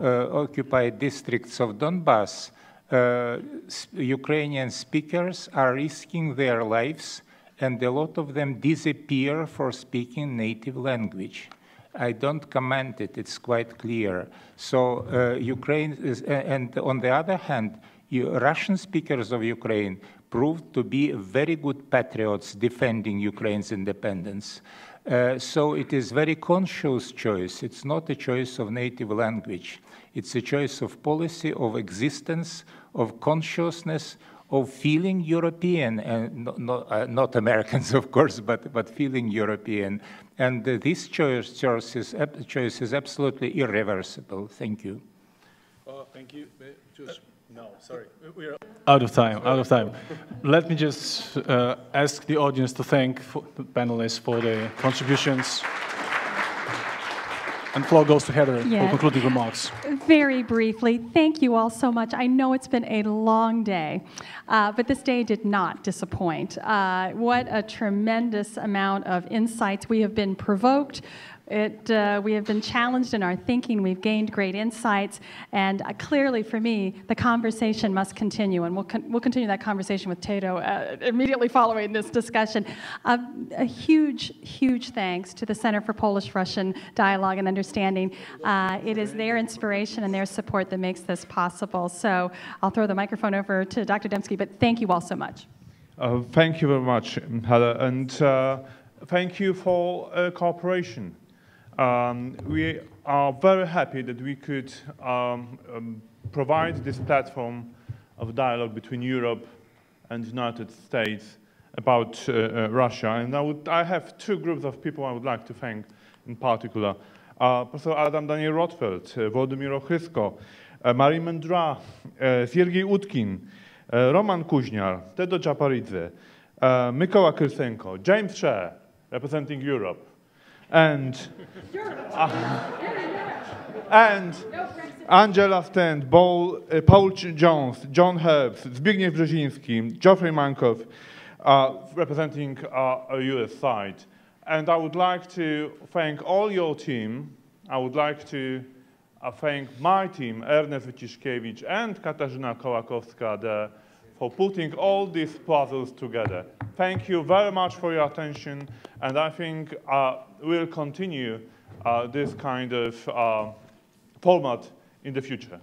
uh, occupied districts of Donbass, uh, Ukrainian speakers are risking their lives and a lot of them disappear for speaking native language. I don't comment it, it's quite clear. So uh, Ukraine is, and on the other hand, you, Russian speakers of Ukraine proved to be very good patriots defending Ukraine's independence. Uh, so it is very conscious choice. It's not a choice of native language. It's a choice of policy, of existence, of consciousness, of feeling European, and uh, not Americans, of course, but, but feeling European. And uh, this choice, choice, is, choice is absolutely irreversible. Thank you. Uh, thank you. Just no, sorry. We're out of time, out of time. Let me just uh, ask the audience to thank the panelists for their contributions. And the floor goes to Heather yes. for concluding remarks. Very briefly, thank you all so much. I know it's been a long day, uh, but this day did not disappoint. Uh, what a tremendous amount of insights. We have been provoked. It, uh, we have been challenged in our thinking. We've gained great insights. And uh, clearly, for me, the conversation must continue. And we'll, con we'll continue that conversation with Tato uh, immediately following this discussion. Uh, a huge, huge thanks to the Center for Polish Russian Dialogue and Understanding. Uh, it is their inspiration and their support that makes this possible. So I'll throw the microphone over to Dr. Debski, but thank you all so much. Uh, thank you very much, Heather. And thank you for cooperation. Um, we are very happy that we could um, um, provide this platform of dialogue between Europe and the United States about uh, uh, Russia. And I, would, I have two groups of people I would like to thank in particular. Uh, Professor Adam Daniel Rotfeld, uh, Władimir Ohryzko, uh, Marie Mendra, uh, Siergiej Utkin, uh, Roman Kuźniar, Tedo Japaridze, uh, Mykola Kyrsenko, James Sherr, representing Europe, and uh, and Angela Stent, Paul, uh, Paul Jones, John Herbst, Zbigniew Brzezinski, Jeffrey Mankoff, uh, representing our US side. And I would like to thank all your team. I would like to uh, thank my team, Ernest Wyciszkiewicz and Katarzyna Kołakowska, the for putting all these puzzles together. Thank you very much for your attention, and I think uh, we'll continue uh, this kind of uh, format in the future.